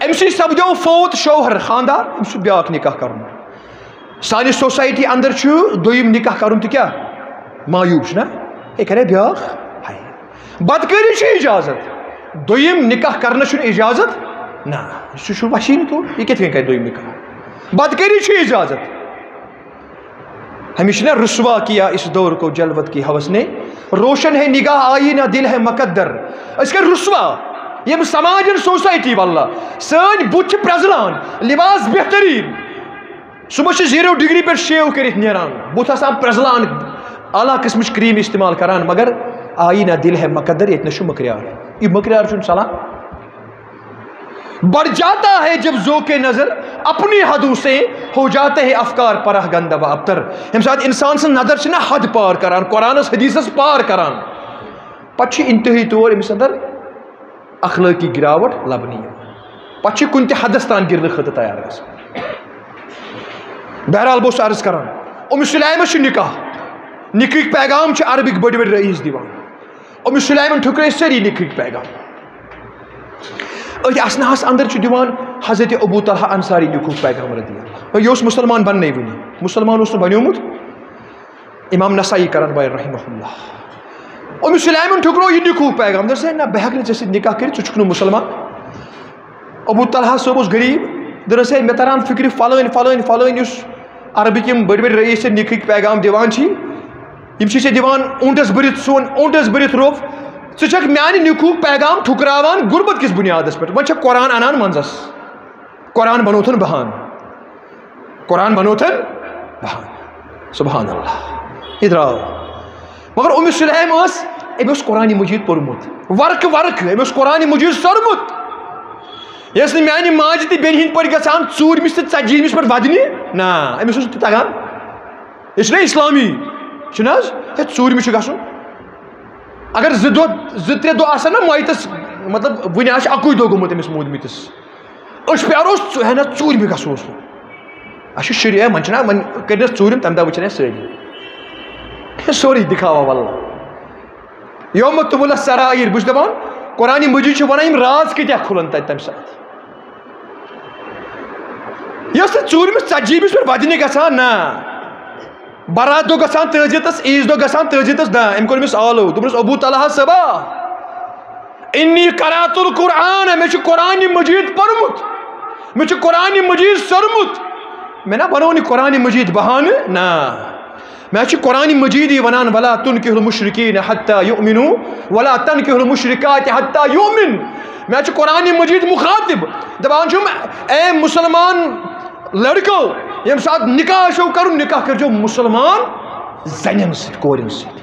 ام سی سپدو فوت شوہر خاندار، ام سی بیاک نکاح کرن۔ سانی سوسائٹی اندر چھو، دویم نکاح کرن تو کیا؟ مایوب چھنا اے کرے بیاک بدکری چھ اجازت؟ دویم نکاح کرنا چھن اجازت؟ نا سو چھو وشین تو یہ کتنے کہ دویم نکاح؟ بدکری چھ اجازت؟ ہمیشہ نے رسوا کیا اس دور کو جلوت کی حوث نے۔ روشن ہے نگاہ آئی نہ دل ہے مقدر۔ اس کا رسوا، یہ سماج سوسائٹی واللہ۔ سن بت پرزلان، لباس بہترین۔ صبح زیرو ڈگری پہ شیو کرت نیران۔ بت آسان پرزلان، اعلیٰ قسمچ کریم استعمال کران، مگر آئی نہ دل ہے مقدر، یہ مکریار۔ یہ مکریار چون سلام بڑھ جاتا ہے جب ذوق نظر اپنی حدوں سے ہو جاتے ہیں افکار پرہ گندہ و ابتر۔ ہم ساتھ انسان سے نظر سے حد پار کران، قرآن حدیث پار کران۔ پچھ انتہی طور امس اندر اخلاقی گراوٹ لبنی پچھ کن تہ حدس گرنے خطہ تیار گھس بہرحال بہت عرض کران، ام سلیم نکاح۔ نکھک پیغام عربک بڑی بڑی رئیس دیوان۔ ام سلیمن ٹھکرے سری نکھک پیغام۔ اتھ اسنہس اندر دیوان حضرت ابو طلحہ انصاری نکھک پیغام رضی اللہ یہ مسلمان بننے ونی مسلمان اس بنیومت امام نسائی کرن بائی رحمہ اللہ۔ ام سلیمن ٹھکرو یہ نکھک پیغام در سے نہ بہک نے جیسے نکاح کر ژٕ چھُکھ نہٕ مسلمان۔ ابو طلحہ صٲب اوس غریب۔ در سے مےٚ تران فکر فلٲنۍ فلٲنۍ فلٲنۍ یُس عربٕکۍ یِم بٔڑۍ بٔڑۍ رئیس نکھٕکۍ پیغام دِوان چھی۔ یم چھ دِوان اونٹس بٔرِتھ سون، اونٹس بٔرِتھ روف۔ ژٕ چھکھ میانہِ پیغام ٹھُکراوان غُربت کِس بُنیادس پٮ۪ٹھ۔ وۄنۍ چھکھ قرآن اَنان منٛزس۔ قرآن بنوتھن بہان۔ قرآن بنوتھن بہان۔ سبحان اللہ یہ درٛاو۔ مگر أمِس سُلیم ٲس أمۍ اوس قرآنہِ مجیٖد پوٚرمُت ورقہٕ ورقہٕ أمۍ اوس قرآنہِ مجیٖد سوٚرمُت یہِ ٲس نہٕ میانہِ ماجہِ تہِ بیٚنہِ ہِنٛدۍ پٲٹھۍ گژھان ژوٗرمِس تہٕ ژتجیٖمِس پٮ۪ٹھ وَدنہِ نہ أمِس اوس نہٕ تگان یہِ چھُنہ اِسلامی۔ چھُنہٕ حظ ہے ژوٗرمہِ چھُ گژھُن اگر زٕ دۄہ زٕ ترٛےٚ دۄہ آسن نا مٲیتس مطلب وٕنہِ آسہِ اَکُے دۄہ گوٚمُت أمِس موٗدمٕتِس۔ أسۍ پیارو ہے ژوٗرمہِ گژھوس نہٕ اَسہِ چھُ شُرۍ ہے وۄنۍ چھِنہ وۄنۍ کٔرِنَس ژوٗرِم، تَمہِ دۄہ وٕچھن اَسہِ سٲری۔ سورُے دِکھاوا وَللہ یوم تُبُلس سرایِر بہٕ چھُس دَپان قۄرانہِ مجیٖد چھُ وَنان یِم راز کۭتیاہ کھُلن تَتہِ تَمہِ ساتہٕ۔ یہِ ٲس نہٕ ژوٗرمِس ژَتجی ژتجیٖمِس پٮ۪ٹھ وَدنہِ گژھان نہ برات دۄہ گژھان تٲجِتس عیٖز دۄہ گژھان تٲجِتس نہ أمۍ کوٚر أمِس آلو دوٚپنَس ابوٗ طلحہ صٲبا اِنی کرات القرآن مےٚ چھُ قرآنہِ مجیٖد پوٚرمُت مےٚ چھُ قرآنہِ مجیٖد سوٚرمُت مےٚ نہ بنو نہٕ قرآنہِ مجیٖد بہانہٕ نہ مےٚ چھُ قرآنہِ مجیٖدٕے وَنان ولا تُن کِہُل مُشرقیٖن حتہ یُمِنو ولا تن کِہُل مُشرقات حتہ یومِن مےٚ چھُ قرآنہِ مجیٖد مُخاطب دَپان چھُم اے مُسلمان لڑکو یم سات نکاح چھو کرُن، نکاح کٔرۍزیو مُسلمان زنٮ۪ن سۭتۍ، کورٮ۪ن سۭتۍ۔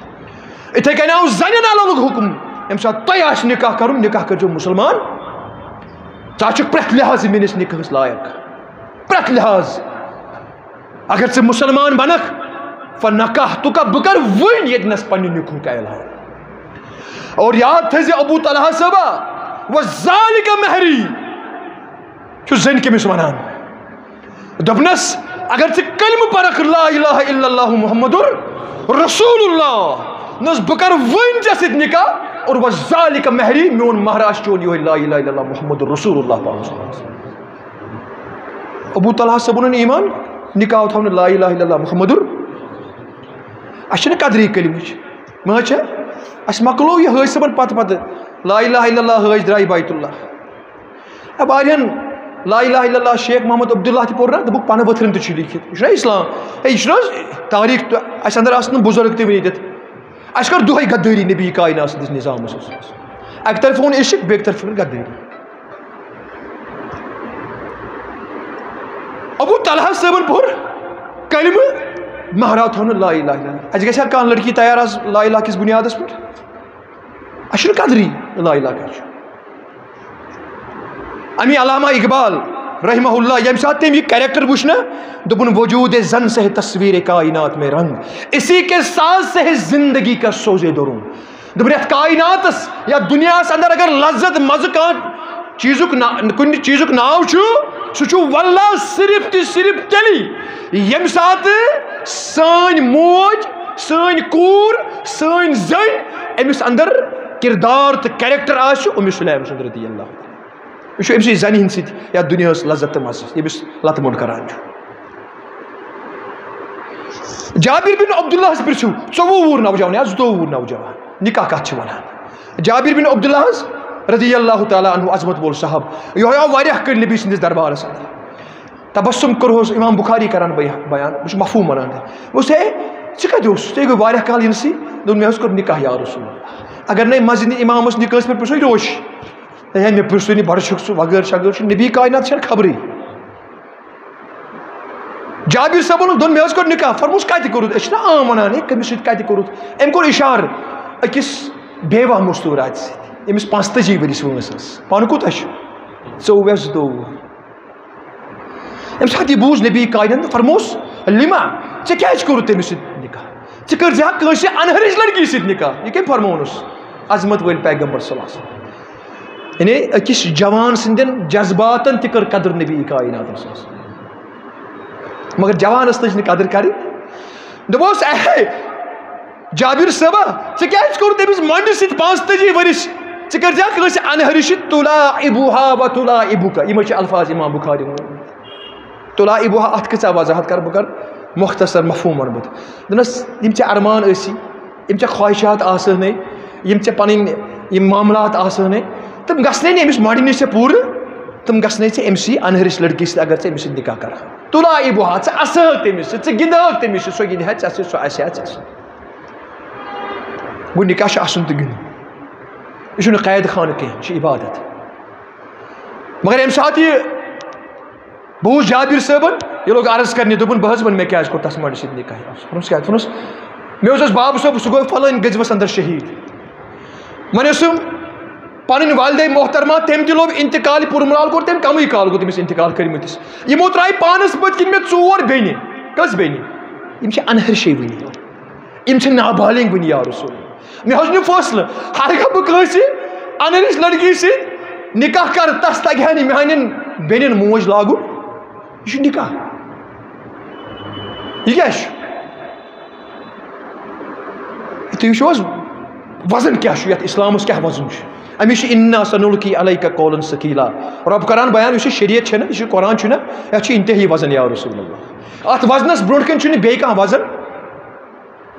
یِتھَے کٔنۍ آو زنٮ۪ن علاوُک حُکُم، ییٚمہِ ساتہٕ تۄہہِ آسہِ نکاح کرُن، نکاح کٔرۍزیو مُسلمان۔ ژٕ چھُکھ پرٛٮ۪تھ لحاظٕ میٲنِس نکاحس لایق۔ پرٛٮ۪تھ لحاظ۔ اگر ژٕ مُسلمان بنکھ، فن نکاح تُکا بہٕ کر وٕنۍ ییٚتنس پننہِ نِکُھک اعلان اور یاد تھٲیزِ ابوٗ طلحہ صٲبا وۄنۍ مہری چھُ زٔنۍ کٔمِس وَنان۔ دوٚپنَس اگر ژٕ کلمہٕ پرکھ لا الہ الا اللہ محمد رسول اللہ نہ حظ بہٕ کر وٕنۍ ژےٚ سۭتۍ نکاح اور وۄنۍ زالِکہ مہری، میون مہراز چون یِہوے لا الہ الا اللہ محمد رسول اللہ ابوٗ طلحہ صٲبُن ایٖمان، نکاح تھاونہٕ لا الہ الا اللہ محمد اَسہِ چھِنہٕ قدرٕے کلمٕچ مہٕ حظ چھےٚ اَسہِ مۄکلو یہِ حٲج صٲبَن پَتہٕ پَتہٕ لا الہ الا اللہ حٲج درٛاے بیتُ اللہ۔ واریاہَن لا الہ الا اللہ شیخ محمد عبداللہ تہِ پوٚر نا دوٚپُکھ پَنہٕ ؤتھرَن تہِ چھُ لیٖکھِتھ یہِ چھُنہ اِسلام ہے یہِ چھُنہٕ حظ تاریٖخ اَسہِ اَندَر آسہٕ نہٕ بُزرگ تہِ ؤنِتھ اَسہِ کٔر دۄہَے غدٲری نبی کاینا سٕنٛدِس نِظامَس اوس اَکہِ طرفہٕ اوٚن عشق بیٚکہِ طرفہٕ کٔر غدٲری ابوٗ طلحہ صٲبَن پوٚر کلمہٕ مہراو تھاونہٕ لا الہ الا اَسہِ گژھِ ہا کانٛہہ لٔڑکی تیار آز لا الہ کِس بُنیادَس پٮ۪ٹھ اَسہِ چھُنہٕ قدرٕے لا الہ کیٛاہ چھُ امی علامہ اقبال رحمہ اللہ، یم ساتھ تم یہ کریکٹر وچھنا دبن وجود زن سے ہے تصویر کائنات میں رنگ، اسی کے ساتھ سے زندگی کا سوزے درون دبن یت کائنات یا دنیا اندر اگر لذت مزہ کان، چیزک کن چیزک ناو سہ واللہ صرف تو صرف تیلی یم سات سن موج سن کور سن زن امس اندر کردار تو کیریکٹر آس ام سلیم سند رضی اللہ یہ امس زنہ ہند ست یا دنیا لذت تو مزہ یمس لت موڑ کران جابر بن عبداللہ پرسو ژوہ وُہر نوجوان یا زٕتووُہ وُہر نوجوان نکاح کت ونان جابر بن عبداللہ رضی اللہ تعالیٰ عنہ عظمت وول صاحب یہ آو واریاہ کل نبی سندس دربارس اندر تبسم کرہوس امام بخاری کران بیان بہ مفہوم ونان بہٕ ہے ژٕ کتہِ اوسُس ژےٚ گوٚو واریاہ کال یِنسٕے دوٚپ مےٚ حظ کوٚر نکاح یا رسول اللہ اگر نَے مسجد امامس نکاحس پٮ۪ٹھ پرٛژھو روش ہے مےٚ پرٛژھوے نہٕ بڑٕ چھُکھ ژٕ وغٲر شغٲر چھُ نبی کاینات چھَنہٕ خبرٕے جابر صٲبن دوٚپ مےٚ حظ کوٚر نکاح، فرموس کتہِ کوٚرُتھ أسۍ عام ونان ہے کٔمِس سۭتۍ کتہِ کوٚرُتھ أمۍ کوٚر اِشارٕ أکِس بیوا مستوٗرات سۭتۍ أمِس پانٛژتٲجی ؤرِش وٲنٛس ٲس پانہٕ کوٗتاہ چھُ ژوٚوُہ یا زٕتووُہ أمۍ ساتہٕ یہِ بوٗز نبی کاینن فرموس لِما ژےٚ کیازِ کوٚرُتھ تٔمِس سۭتۍ نکاح۔ ژٕ کٔرۍ زِ کٲنٛسہِ انہرٕچ لڑکی سۭتۍ نکاح۔ یہِ کٔمۍ فرمونُس۔ عظمت وٲلۍ پیغمبر صلی اللہ علیہ وسلم۔ یعنی أکِس جوان سٕنٛدٮ۪ن جذباتن تہِ کٔر قدر نبی کایناتس منٛز مگر جوانس تج قدر کری؟ دپوس اے جابر صٲبا ژےٚ کیٛازِ کوٚر تٔمِس مۄنڈِ سۭتۍ پانٛژھ تٲجی ؤرِش ژٕ کٔرۍ زِ کٲنٛسہِ انہرِش تُلا ابوہا و تُلا ابوکا یِمے الفاظ امام بُخاری تُلا ابوہا اتھ کۭژاہ وضاحت کر بہٕ مختصر مفہوٗم وَنہٕ بہٕ دوٚپنس یِم ارمان ٲسی یِم ژےٚ خواہشات آسٲنٕے یِم ژےٚ پنٕنۍ یِم معاملات آسٲنٕے تِم گژھنَے نہٕ أمِس مۄنڈِ نِش ژےٚ پوٗرٕ۔ تِم گژھنَے ژےٚ لڑکی سۭتۍ اگر ژےٚ أمِس سۭتۍ نکاح کرہا تُلا ابوہا ژٕ اَسہٕ تٔمِس سۭتۍ ژٕ گِنٛدہٲکھ تٔمِس سۭتۍ سۄ گِنٛدِ ہا ژےٚ سۭتۍ سۄ آسہِ ہا ژےٚ سۭتۍ گوٚو نکاح چھُ آسُن تہٕ گِنٛدُن یہِ چھُنہٕ قید خانہٕ کینٛہہ یہِ چھِ عبادت۔ مگر ییٚمہِ ساتہٕ یہِ بوٗز جابر صٲبن یہِ لوگ عرض کرنہِ دوٚپُن بہٕ حظ ووٚن مےٚ کوٚر تس مۄنڈِ سۭتۍ نکاح ووٚنُس کیٛاہ ووٚنُس مےٚ اوس بابہٕ صٲب سُہ گوٚو فلٲنۍ گٔژھوَس اندر شہیٖد۔ وۄنۍ اوسُم پنٕنۍ والدے محترمہ تٔمۍ تہِ لوٚب انتقال پُرملال کوٚر تٔمۍ کمٕے کال گوٚو تٔمِس انتقال کٔرمٕتِس یِمو ترٛایہِ پانس پٔتۍ کِنۍ مےٚ ژور بیٚنہِ کٔژ بیٚنہِ یِم چھِ انہرشے وٕنہِ یِم چھِ نابالِنٛگ وٕنہِ یا رسول۔ مےٚ حظ نیوٗ فٲصلہٕ ہرگاہ بہٕ کٲنٛسہِ انہرِش لڑکی سۭتۍ نکاح کرٕ تس تگہِ ہا نہٕ میانٮ۪ن بیٚنٮ۪ن موج لاگُن یہِ چھُ نکاح؟ یہِ کیاہ چھُ تُہۍ وٕچھو حظ وزن کیاہ چھُ یتھ اسلامس کیاہ وزن چھُ أمِس چھِ اِنا سنُلکی علیکا کولن سکیٖلا۔ رۄب کران بیان یُس شریعت چھےٚ نہ یہِ چھُ قرآن چھُنہ یتھ چھُ انتہٲیی وزن یا رسول اللہ۔ اتھ وزنس برونٛٹھ کَنۍ چھُنہٕ بیٚیہِ کانٛہہ وزن؟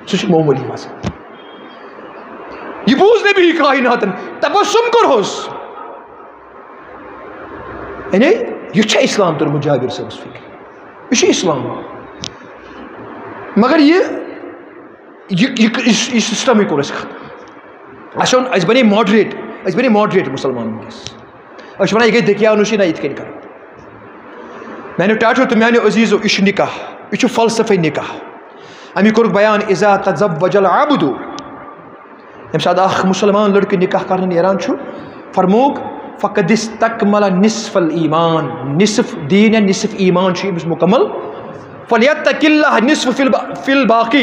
سُہ چھُ معموٗلی وزن۔ یہِ بوٗز نبی کایناتن تبسُم کوٚرہوس یعنی یہِ چھا اسلام توٚرمُت جابر صٲبس فکر۔ یہِ چھُ اسلام۔ مگر یہِ یہِ سسٹمٕے کوٚر اَسہِ ختم اَسہِ اوٚن اَسہِ بنے ماڈریٹ بنے ماڈریٹ مُسلمان وٕنکیٚس أسۍ چھِ وَنان یہِ گٔے دٔکیاونوشی نہ یِتھ کٔنۍ کَرو میانیو ٹاٹھو تہٕ میانیو عزیٖزو یہِ چھُ نِکاح یہِ چھُ فلسفے نِکاح کوٚرُکھ بیان عزا تزب وجل آبدو ییٚمہِ ساتہٕ اکھ مُسلمان لٔڑکہٕ نِکاح کرنہٕ نیران چھُ فرموک فقدس تکمل نصف ایمان نصف دیٖن یا نصف ایمان چھُ أمِس مُکمل فلیت تکلہ نصف فِل باقٕے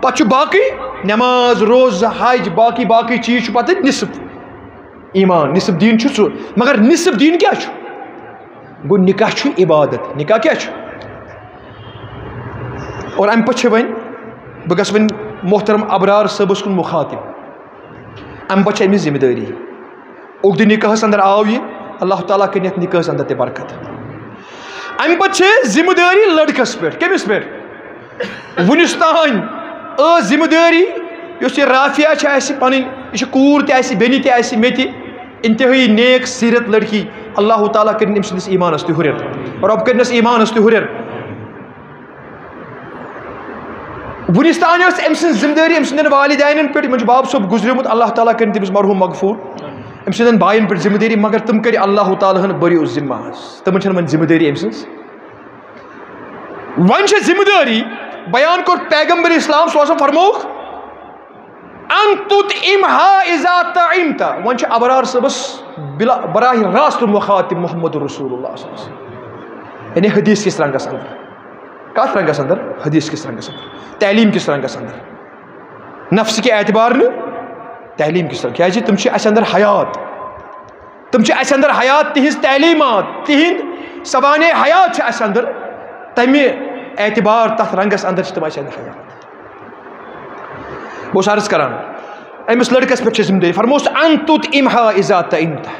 پتہٕ چھُ باقٕے نٮ۪ماز روزٕ حج باقٕے باقٕے چیٖز چھُ نصف ایمان نصف دیٖن چھُ ژٕ مگر نصف دیٖن کیاہ چھُ گوٚو نِکاح چھُ عبادت، نِکاح کیاہ چھُ اور اَمہِ پَتہٕ چھِ وۄنۍ بہٕ گژھٕ وۄنۍ محترم ابرار صٲبَس کُن مُخاطِب۔ اَمہِ پَتہٕ چھِ أمِس ذِمہٕ دٲری اُردو نِکاحَس اَندَر آو یہِ اللہ تعالیٰ کٔرِنۍ یَتھ نِکاحَس اَندَر تہِ برکت اَمہِ پَتہٕ چھِ ذِمہٕ دٲری لٔڑکَس پٮ۪ٹھ کٔمِس پٮ۪ٹھ وُنیُس تانۍ ٲس ذِمہٕ دٲری یُس یہِ رافیا چھِ اَسہِ پَنٕنۍ یہِ چھِ کوٗر تہِ اَسہِ بیٚنہِ تہِ اَسہِ مےٚ تہِ اِنتہٲیی نیک سیٖرت لٔڑکی اللہ تعالیٰ کٔرِنۍ أمۍ سٕنٛدِس ایٖمانَس تہِ ہُرٮ۪ر رۄب کٔرنَس ایٖمانَس تہِ ہُرٮ۪ر وُنِس تانۍ ٲس أمۍ سٕنٛز ذِمہٕ دٲری أمۍ سٕنٛدٮ۪ن والدینَن پٮ۪ٹھ باب صٲب گُزریومُت اللہ تعالیٰ کٔرِنۍ تٔمِس مرحوٗم مغفوٗر۔ أمۍ سٕنٛدٮ۪ن بایَن پٮ۪ٹھ ذِمہٕ دٲری مگر تِم کٔرۍ اللہ تعالیٰ ہَن بٔرِو ذِمہٕ حظ تِمَن چھَنہٕ وۄنۍ ذِمہٕ دٲری أمۍ سٕنٛز وۄنۍ چھےٚ ذِمہٕ دٲری بیان کوٚر پیغمبر اِسلام سُہ ہسا فرموکھ وۄنۍ چھُ ابرار صٲبَس بِلا براہ راست مُخاطِب محمد رسول اللہ یعنی حدیٖث کِس رنٛگَس اَندَر کَتھ رنٛگَس اَندَر حدیٖث کِس رنٛگَس اَندَر تعلیٖم کِس رنٛگَس اَندَر نفسہٕ کہِ اعتبار نہٕ تعلیٖم کِس رنٛگ کیٛازِ تِم چھِ اَسہِ اَندَر حیات تم اس اندر حیات تہذ تعلیمات تہند سوان حیات اس اندر تمہ اعتبار تر رنگس اندر تم اس اندر حیات بہت عرض کران امس لڑکس پہ ذمہ داری فرموس ان تت امہا ازات امتہ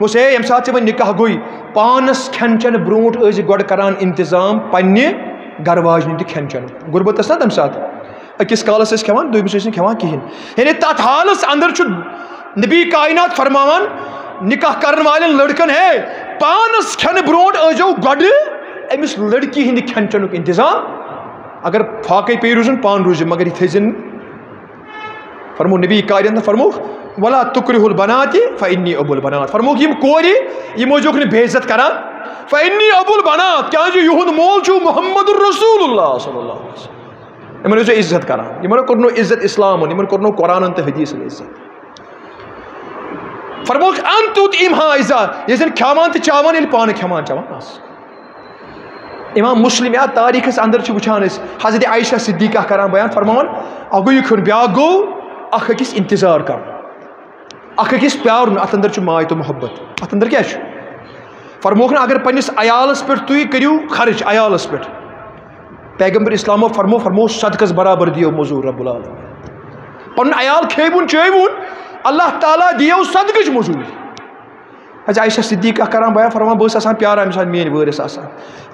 بس اے یم سات وہ نکاح گوئی پانس کھین چن بروٹ از گۄڈٕ کران انتظام پننہِ گھر واجنہِ تہِ کھین چن غربتس نا تمہِ ساتہٕ أکِس کالس ٲسۍ کھٮ۪وان دوٚیمِس ٲسۍ نہٕ کھٮ۪وان کِہیٖنۍ یعنی تتھ حالس اندر چھُ نبی کائنات فرماوان نکاح کرن والٮ۪ن لڑکن ہے پانس کھٮ۪نہٕ برونٛٹھ ٲسۍزیو گۄڈٕ أمِس لڑکی ہٕنٛدِ کھٮ۪ن چنُک انتظام اگر فاقے پیٚیہِ روزُن پانہٕ روٗزِو مگر یہِ تھٲیزِ فرمو نبی کارین فرموک ولا تکرہ البنات فانی ابو البنات. فرموک یم کوری یم موجوک نے بے عزت کران فانی ابو البنات، کیا جو یہود مول چھو، محمد الرسول اللہ صلی اللہ علیہ وسلم۔ یمن جو عزت کران یمن کرنو عزت اسلام یمن کرنو قرآن تے حدیث عزت فرموک ان تو امہا عزت، یہ کھاوان تے چاوان یل پان کھاوان چاوان اس امام مسلم، یا تاریخ اس اندر چھ وچھان اس حضرت عائشہ صدیقہ کران بیان فرمان اگو یہ کھن بیا گو اخ اکس انتظار کر؟ اخ اکس پیار ات اندر ماے تو محبت۔ ات اندر کیا فرموک نا اگر پنس عیالس پہ تھی کرو خرچ عیالس پہ پیغمبر اسلام فرمو فرمو، صدقس برابر دیو مزور رب العالمین۔ پن عیال کھیبون چیبون اللہ تعالیٰ دیو صدقچ مزور حض عائشہ صدیقہ کران بیان فرمان بہت آسان پیارا مثال مین ورس آسان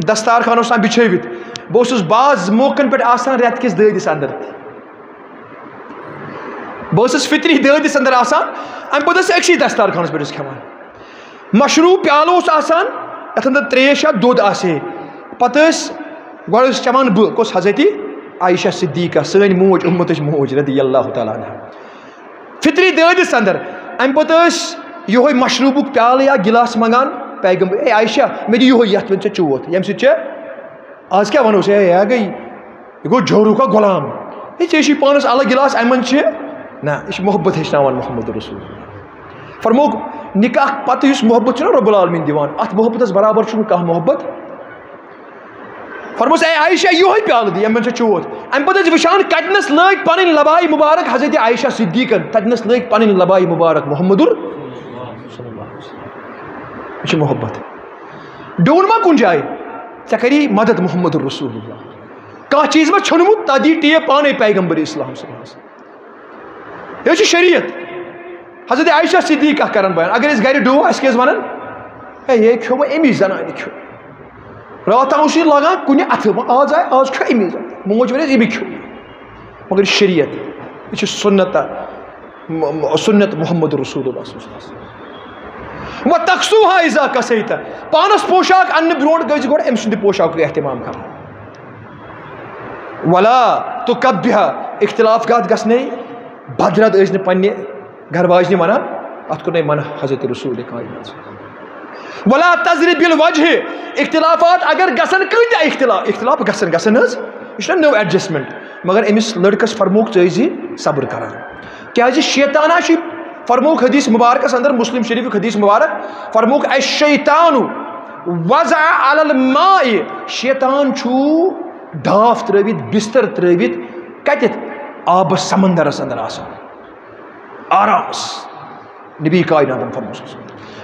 دستار خان آسان بچھوت بہت بعض موقعن پہ آسان رت کس دس اندر۔ بہس فطری دس اندر آسان، اَمہِ پَتہٕ ام پہ اکسی دستار خانس پہ کھان مشروع پیالو آسان یت اندر تریش یا دود آسے پتہ گۄڈٕ ٲسۍ چٮ۪وان بہٕ کۄس حضرتِ عایشہ صدیقہ، سٲنۍ موج، اُمتٕچ موج رضی اللہ تعالیٰ عنہ۔ فطری دٲدِس اندر، اَمہِ پَتہٕ ٲسۍ یِہوے مشروٗبُک پیالہٕ یا گِلاس منٛگان۔ پیغمبر، اے عایشہ مےٚ دِ یِہوے یَتھ منٛز ژےٚ چوت۔ ییٚمہِ سۭتۍ ژےٚ آز کیٛاہ وَنوس؟ اے یہِ گٔے یہِ گوٚو جورُک غۄلام ہے ژےٚ چھُے پانَس الگ گِلاس، اَمہِ منٛز چھِ نہ یہ محبت ہچنان محمد رسول فرموک نکاح پتہ اس محبت چھنا رب العالمین دیوان۔ ات محبت برابر چھو کانٛہہ محبت؟ فرموس اے عائشہ یہ پیال دی یمن چوت ام پتہ وشان کٹنس لگ پن لبائی مبارک حضرت عائشہ صدیقن تتنس لگ پن لبائی مبارک محمد اللہ یہ محبت۔ ڈون ما کن جائے؟ ژے کری مدد محمد الرسول اللہ۔ کانٛہہ چیز ما ژھنمت تدی ٹیپ پانے پیغمبر اسلام صلی اللہ علیہ وسلم۔ یہ شریعت۔ حضرت عائشہ صدیقہ کران بیان۔ اگر اس گھر ڈو اس کیس ونان ہے یہ کھو وہ امی زنان کھو رات اوس یہ لگان کُنہِ اَتھٕ آز آے آز کھو امی زن موج ونیس امی کھو مگر شریعت، یہ سنت سنت محمد رسول اللہ صلی اللہ علیہ وسلم۔ و تقسوها اذا کسیتا پانس پوشاک، ان برونٹ گژھِ گۄڈٕ أمۍ سُنٛد پوشاکُک احتمام کرُن۔ ولا تو کبہا اختلاف گات گژھنے بدرد ٲسۍ نہٕ پننہِ گھر واجنہِ وَنان اَتھ کوٚر منع حضرت رسول کائنات۔ ولا تذرِ بِل وجہ اختلافات اگر گژھن کۭتیاہ اختلاف اختلاف گژھن گژھن حظ یہِ چھُنہ نٔو ایڈجسٹمنٹ مگر أمِس لٔڑکَس فرموک ژٕ ٲسۍ زِ صبر کران کیازِ جی شیطانہ چھُ فرموک حدیث مبارکس اندر، مسلم شریفُک حدیث مبارک، فرموک اَسہِ شیطانو، وضع علی الماء، شیطان چھُ ڈاف ترٲوِتھ بستر ترٲوِتھ کتٮ۪تھ آبس سمندرس اندر آسان آرامس۔ نبی کائنات فرموس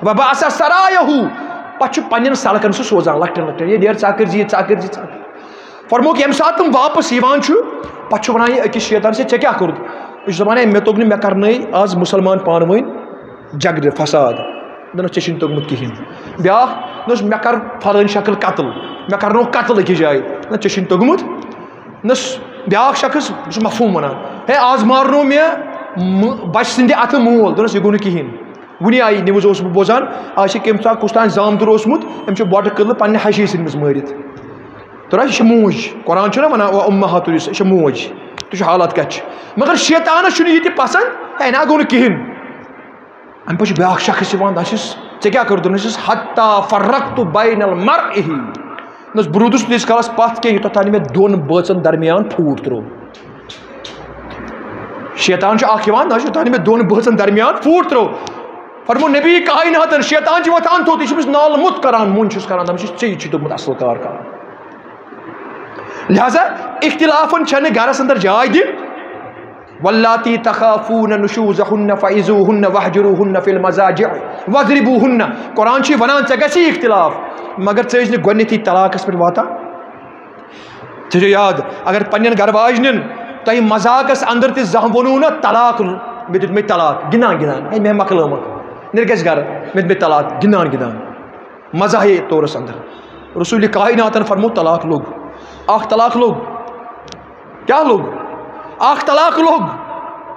وبا اسا سرایہو۔ پچھ پنن سڑکن سہ سوزان لکٹن لکٹن۔ یہ دیر ژا کر جی ژا کر جی ژا جی۔ فرموک یم سات تم واپس یوان چھُ پتہ چھُ ونان یہ أکِس شیطان سے ژےٚ کیٛاہ کوٚرُتھ یہِ چھُ دپان ہے مےٚ توٚگ نہٕ مےٚ آز مُسلمان پانہٕ ؤنۍ جگڑٕ فساد۔ دوٚپنَس ژےٚ چھُنہٕ توٚگمُت کِہیٖنۍ بیٛاکھ دوٚپنَس مےٚ کر فلٲنۍ شکل قتل۔ مےٚ کرنو قتل أکِس جایہِ نہ ژےٚ چھُنہٕ توٚگمُت نس بیاکھ شخص بہٕ چھُس مفہوٗم وَنان ہے آز مارنو مےٚ بچہِ سٕنٛدِ اَتھٕ مول دوٚپنَس یہِ گوٚو نہٕ کِہیٖنۍ وٕنی آیہِ نِوٕز اوسُس بہٕ بوزان آز چھِ کٔمۍ ساتہٕ کُس تانۍ زامتُر اوسمُت أمۍ چھُ بۄٹہٕ قٕلہٕ پنٛنہِ ہشی ژھٕنمٕژ مٲرِتھ تورا یہِ چھِ موج قۄران چھُنہ وَنان اُمہ ہاتُر یُس یہِ چھِ موج تُہۍ چھُ حالات کَتہِ چھِ مگر شیطانَس چھُنہٕ یہِ تہِ پَسنٛد ہے نہ گوٚو نہٕ کِہیٖنۍ اَمہِ پَتہٕ چھُ بیٛاکھ شخص یِوان دَپان چھِس ژےٚ کیٛاہ کوٚرُتھ دوٚپنَس ہتا فرق تہٕ باینل مر اِہی نہ بہٕ روٗدُس نہٕ تیٖتِس کالَس پَتھ کینٛہہ یوٚتَتھ مےٚ دۄن بٲژَن درمیان پھوٗٹ ترٛوو شیطان چھُ اکھ یِوان نہ چھُ تانۍ مےٚ دۄن بٲژَن درمیان پھوٗٹ ترٛوو فرمو نبی کایناتن شیطان چھُ وۄتھان تھوٚد یہِ چھُ أمِس نالہٕ مُت کران مُن چھُس کران دَپان چھُس ژےٚ یہِ چھُے دوٚپمُت اَصٕل کار کران لہٰذا اختِلافن چھنہٕ گرس اندر جاے دِنۍ واللاتی تخافون نشوزهن فعزوهن وحجروهن فی المزاجع وضربوهن قرآن چھ ونان ژے گژھی اختلاف. مگر ژے ٲسۍ نہٕ گۄڈنیٚتھٕے طلاقس پٮ۪ٹھ واتان ژےٚ چھُ یاد، اگر پننٮ۪ن گھر واجنٮ۪ن تۄہہِ مزاقس اندر تہِ زانٛہہ ووٚنوُ نا طلاق مےٚ دیُت مےٚ طلاق. گِنٛدان گِنٛدان ہے مےٚ مۄکلٲومٕژ نیر گژھِ گرٕ مےٚ دیُت مےٚ طلاق گِنٛدان گِنٛدان مزاحے طورس اندر. رسول کائناتن فرمو طلاق لوگ. اکھ طلاق لوگ. کیا لوگ؟ اکھ طلاق لوگ۔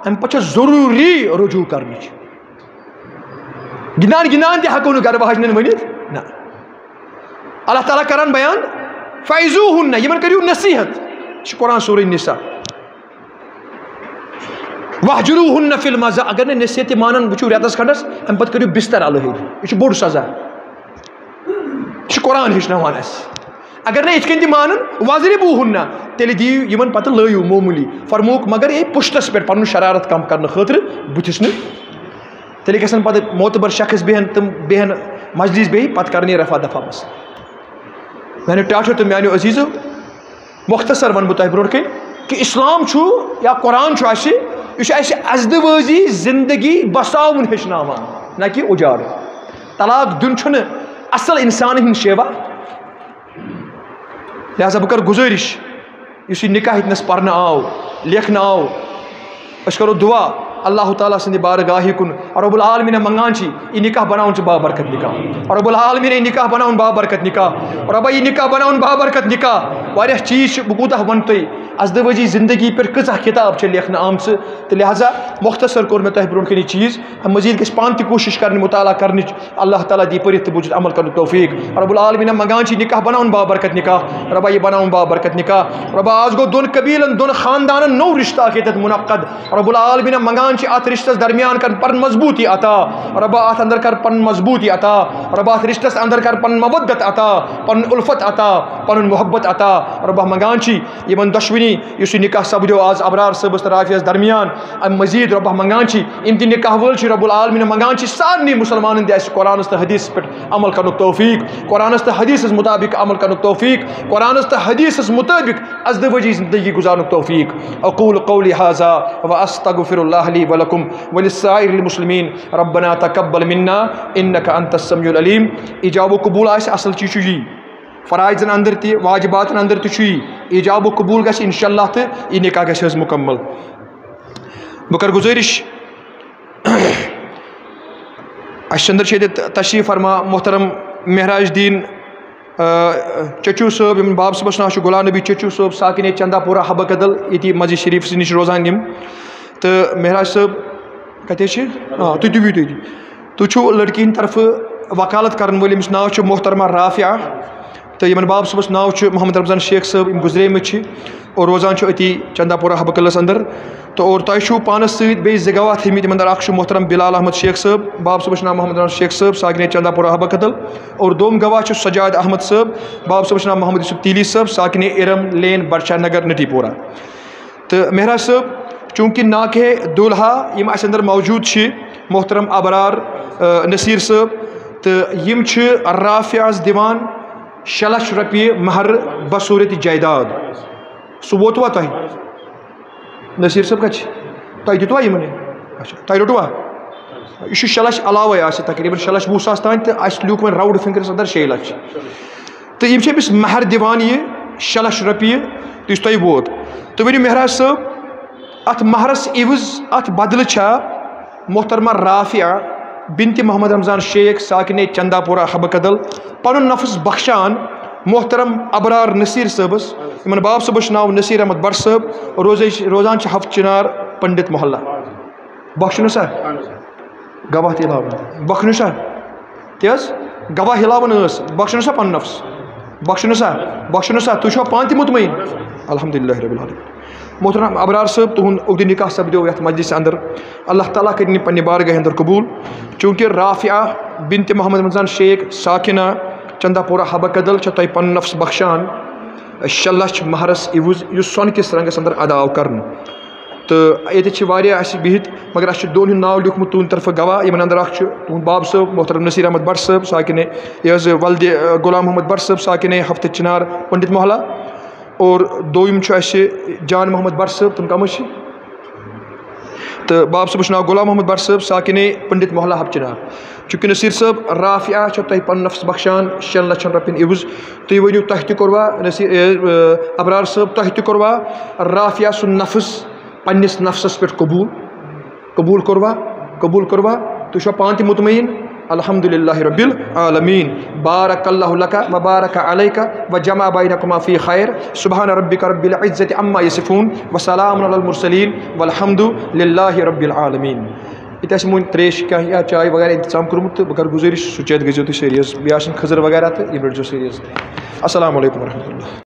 امہ پتہ ضروری رجوع کرنچ گندان گندان تہ ہکو نہ گھر واجنن ونت نہ۔ اللہ تعالیٰ کران بیان فیضو ہن یمن کریو نصیحت۔ قرآن سورہ نساء وحجرو ہن فی المزا۔ اگر نہ نصیحت مانن وچھو ریتس کھنڈس ام پتہ کریو بستر الہید یہ بوڑ سزا۔ یہ قرآن ہچنوان اس اگر نہ ات کن تہ مانن وزر بو ہن تیل دیو یمن پتہ لایو معمولی فرموک مگر یہ پشتس پہ پن شرارت کم کرنے خاطر بتس ن تیل گھن پتہ معتبر شخص بہن تم بہن مجلس بہی پتہ کرنے رفا دفع بس۔ میانو ٹاٹھو تو میانو عزیزو، مختصر ون بہ تہ برو کن کہ اسلام چھو یا قرآن چھو اسہ یہ اسہ ازد وازی زندگی بساون ہچناوان نہ کہ اجاڑ طلاق دن چھن اصل انسان ہند شیوا۔ لہذا بہٕ کَرٕ گُزٲرِش، یُس یہِ نِکاح اتنس پَرنہٕ آو، لیکھنہٕ آو، أسۍ کَرو دُعا اللہ تعالیٰ سند بارگاہی کُن رب العالمین منگان چی جی، یہ نکاح بناؤن چھ جی بابرکت نکاح۔ رب العالمین یہ نکاح بناؤن بابرکت نکاح۔ رب یہ نکاح بناؤن بابرکت نکاح۔ واریاہ چیز بہ کوتاہ ون تھی ازد زندگی پر کۭژاہ کتاب چھِ لیکھنہٕ آمژٕ تہٕ لہذا مختصر کوٚر مےٚ تۄہہِ برونٛٹھ کَنہِ چیٖز۔ مزیٖد گژھِ پانہٕ تہِ کوٗشِش کَرٕنۍ مُطالعہ کَرنٕچ اللہ تعالیٰ دی پٔرِتھ تہٕ بوٗزِتھ عمل کَرنُک توفیٖق۔ رۄب العالمیٖنہ منٛگان چھِ جی، نِکاح بَناوُن بابرکت نِکاح۔ رۄبا یہِ بَناوُن بابرکت نِکاح۔ رۄبا آز گوٚو دۄن قبیٖلَن دۄن خاندانَن نوٚو رِشتہٕ اکھ ییٚتٮ۪تھ مُنعقد۔ رۄب العالمیٖنہ منٛگان چھِ اَتھ رِشتَس درمیان کَرن پَنُن مضبوٗطی عطا. رۄبا اَتھ اَندر کَر پَنُن مضبوٗطی عطا. رۄبا اَتھ رِشتَس اَندر کَر پَنُن مَبدت عطا. پَنُن اُلفت عطا. پَنُن محبت عطا. رۄبا منٛگان چھِ یِمن دۄشوٕنی یُس یہِ سپدیو آز ابرار صٲبس تہٕ رافیس درمیان. امہِ مزیٖد رۄبہ منٛگان چھِ یِم تہِ نِکاح وٲلۍ چھِ رۄب العالمیٖن منٛگان چھِ سارنٕے مُسلمانن دِ اَسہِ عمل کرنُک توفیٖق. قرآنس تہٕ حدیٖثس مُطابق عمل کرنُک توفیٖق. قرآنس تہٕ حدیٖثس مُطٲبق ازدٕ وجی زندگی گُزارنُک توفیٖق. اقوٗل قولی حاضا و استغفر اللہ علی ولکم ولسائر المسلمین ربنا تقبل منا انك انت السميع العليم ایجاب و قبول آسہِ اصل چیٖز چھُ فرائضن اندر تہ واجباتن اندر تہ ایجاب و قبول گژھِ انشاء اللہ یہ نکاح گژھِ حظ مکمل. بہ کر گزارش اس اندر تشریف فرما، محترم مہراج دین چچو صٲب یِمن باب صٲبس ناو چھُ غلام نبی چچو صٲب ساکنے چندا پورہ حبہ کدل ییٚتی مسجد شریف نِش روزان یِم تہٕ مہراج صٲب کتہِ چھِ آ تُہۍ دِیِو تُہۍ تُہۍ چھُو لڑکی ہِنٛدِ طرفہٕ وکالت کرن وٲلۍ ییٚمِس ناو چھُ محترمہ رافیا تو یمن باب صبس ناو چھُ محمد رمضان شیخ صٲب یم گزرے مت اور روزان اتی چندا پورہ حبہ قلعس اندر۔ تو اور تہ چھو پانس ست بیٚیہِ زٕ گواہ تھٲمٕتۍ یِمن اندر اکھ چھُ محترم بلال احمد شیخ صٲب باب صبس ناو محمد رمضان شیخ صٲب ساکنے چندا پورہ حبہ قتل۔ اور دوم گواہ چھُ سجاد احمد صٲب باب صبس ناو محمد یوسف تیلی صٲب ساکنے ارم لین بادشاہ نگر نٹی پورہ تو مہراج صٲب چوٗنٛکہِ ناکے دُلہا یِم اَسہِ اندر موجوٗد چھِ محترم ابرار نصیٖر صٲب تہٕ یِم چھِ رافیاز دِوان شےٚ لَچھ رۄپیہِ مہر بصوٗرت جایداد سُہ ووتوا تۄہہِ نصیٖر صٲب کَتہِ چھِ تۄہہِ دِتوا اچھا تۄہہِ روٚٹوا یہِ چھُ شےٚ لَچھ علاوَے آسہِ تقریٖباً شےٚ وُہ ساس تانۍ تہٕ اَسہِ لیوٗکھ وۄنۍ راوُڈ فِنٛگرَس اَندَر شیٚیہِ لَچھ تہٕ یِم چھِ مہر دِوان یہِ شےٚ لَچھ رۄپیہِ تہٕ یُس تۄہہِ ووت تُہۍ ؤنِو مہراج صٲب اَتھ مہرَس اِوٕز اَتھ بدلہٕ چھا محترمہ رافیا بِنتہِ محمد رمضان شیخ ساکنے چندا پورہ حبہ کدل پنُن نفس بخشان، محترم ابرار نصیٖر صٲبس یِمن باب صٲبس چھُ ناو احمد بٹ صٲب روزے روزان ہفت چِنار پنڈت محلہ۔ بخشنہٕ سا گواہ تہِ ہلاوُن بخشنہٕ سا تہِ حظ گواہ ہلاوُن ٲس بخشنہٕ سا پنُن نفس۔ بخشنہٕ سا بخشنہٕ سا تُہۍ چھُوا پانہٕ تہِ مطمعین الحمدُاللہ ربِ العالمیٖن۔ محترم ابرار صٲب تُہُنٛد عبدِ نِکاح سپدیو یَتھ مجلِس اندر۔ اللہ تعالیٰ کٔرِنۍ یہِ پنٛنہِ بارگاہ اندر قبوٗل۔ چوٗنٛکہِ رافیا بِنتہِ محمد رمضان شیخ ساکِنا چندا پورہ حبہ کدل چھےٚ تۄہہِ پنُن نفس بخشان شےٚ لچھ مہرس اِوٕز یُس سۄنہٕ کِس رنٛگس اندر ادا آو کرنہٕ تہٕ ییٚتٮ۪تھ چھِ واریاہ اَسہِ بِہِتھ مگر اَسہِ چھُ دۄن ہُنٛد ناو لیوٗکھمُت تُہنٛدِ طرفہٕ گواہ۔ یِمن اندر اکھ چھُ تُہُنٛد باب صٲب محترم نصیٖر احمد بٹ صٲب ساکِنے یہِ حظ ولدِ غلام محمد بٹ صٲب ساکِنے ہفتہٕ چِنار، پنڈت محلہ۔ اور دوٚیِم چھُ اَسہِ جان محمد بٹ صٲب تِم کَم حظ چھِ تو باب صبح ناو غلام محمد بٹ صٲب ساکنے پنڈت محلہ حب چنار چونکہ نصیر صٲب رافیہ چھو تۄہہِ نفس بخشان شٮ۪ن لچھن رۄپیَن عِوٕز تُہۍ ؤنِو تۄہہِ تہِ کوٚروا نصیٖر ابرار صٲب تۄہہِ تہِ کوٚروا رافیہ سُنٛد نفس پنٛنِس نفسَس پٮ۪ٹھ قبوٗل۔ قبوٗل کوٚروا قبوٗل کوٚروا تُہۍ چھُوا پانہٕ تہِ الحمد للہ رب العالمیٖن بارک اللہ لکا وبارک علیکا و جمع بینکما فی خیر سبحان ربک رب العزت عما یصفون وسلام علی المرسلین والحمد للہ رب العالمیٖن ییٚتہِ آسہِ وۄنۍ ترٛیش کانٛہہ یا چاے وغیرہ انتظام کوٚرمُت تہٕ بہٕ کَرٕ گُزٲرِش سُہ چٮ۪تھ گٔژھِو تُہۍ سٲری وغیرہ تہٕ یہِ رٔٹۍزیو سٲری السلام علیکم ورحمتہ اللہ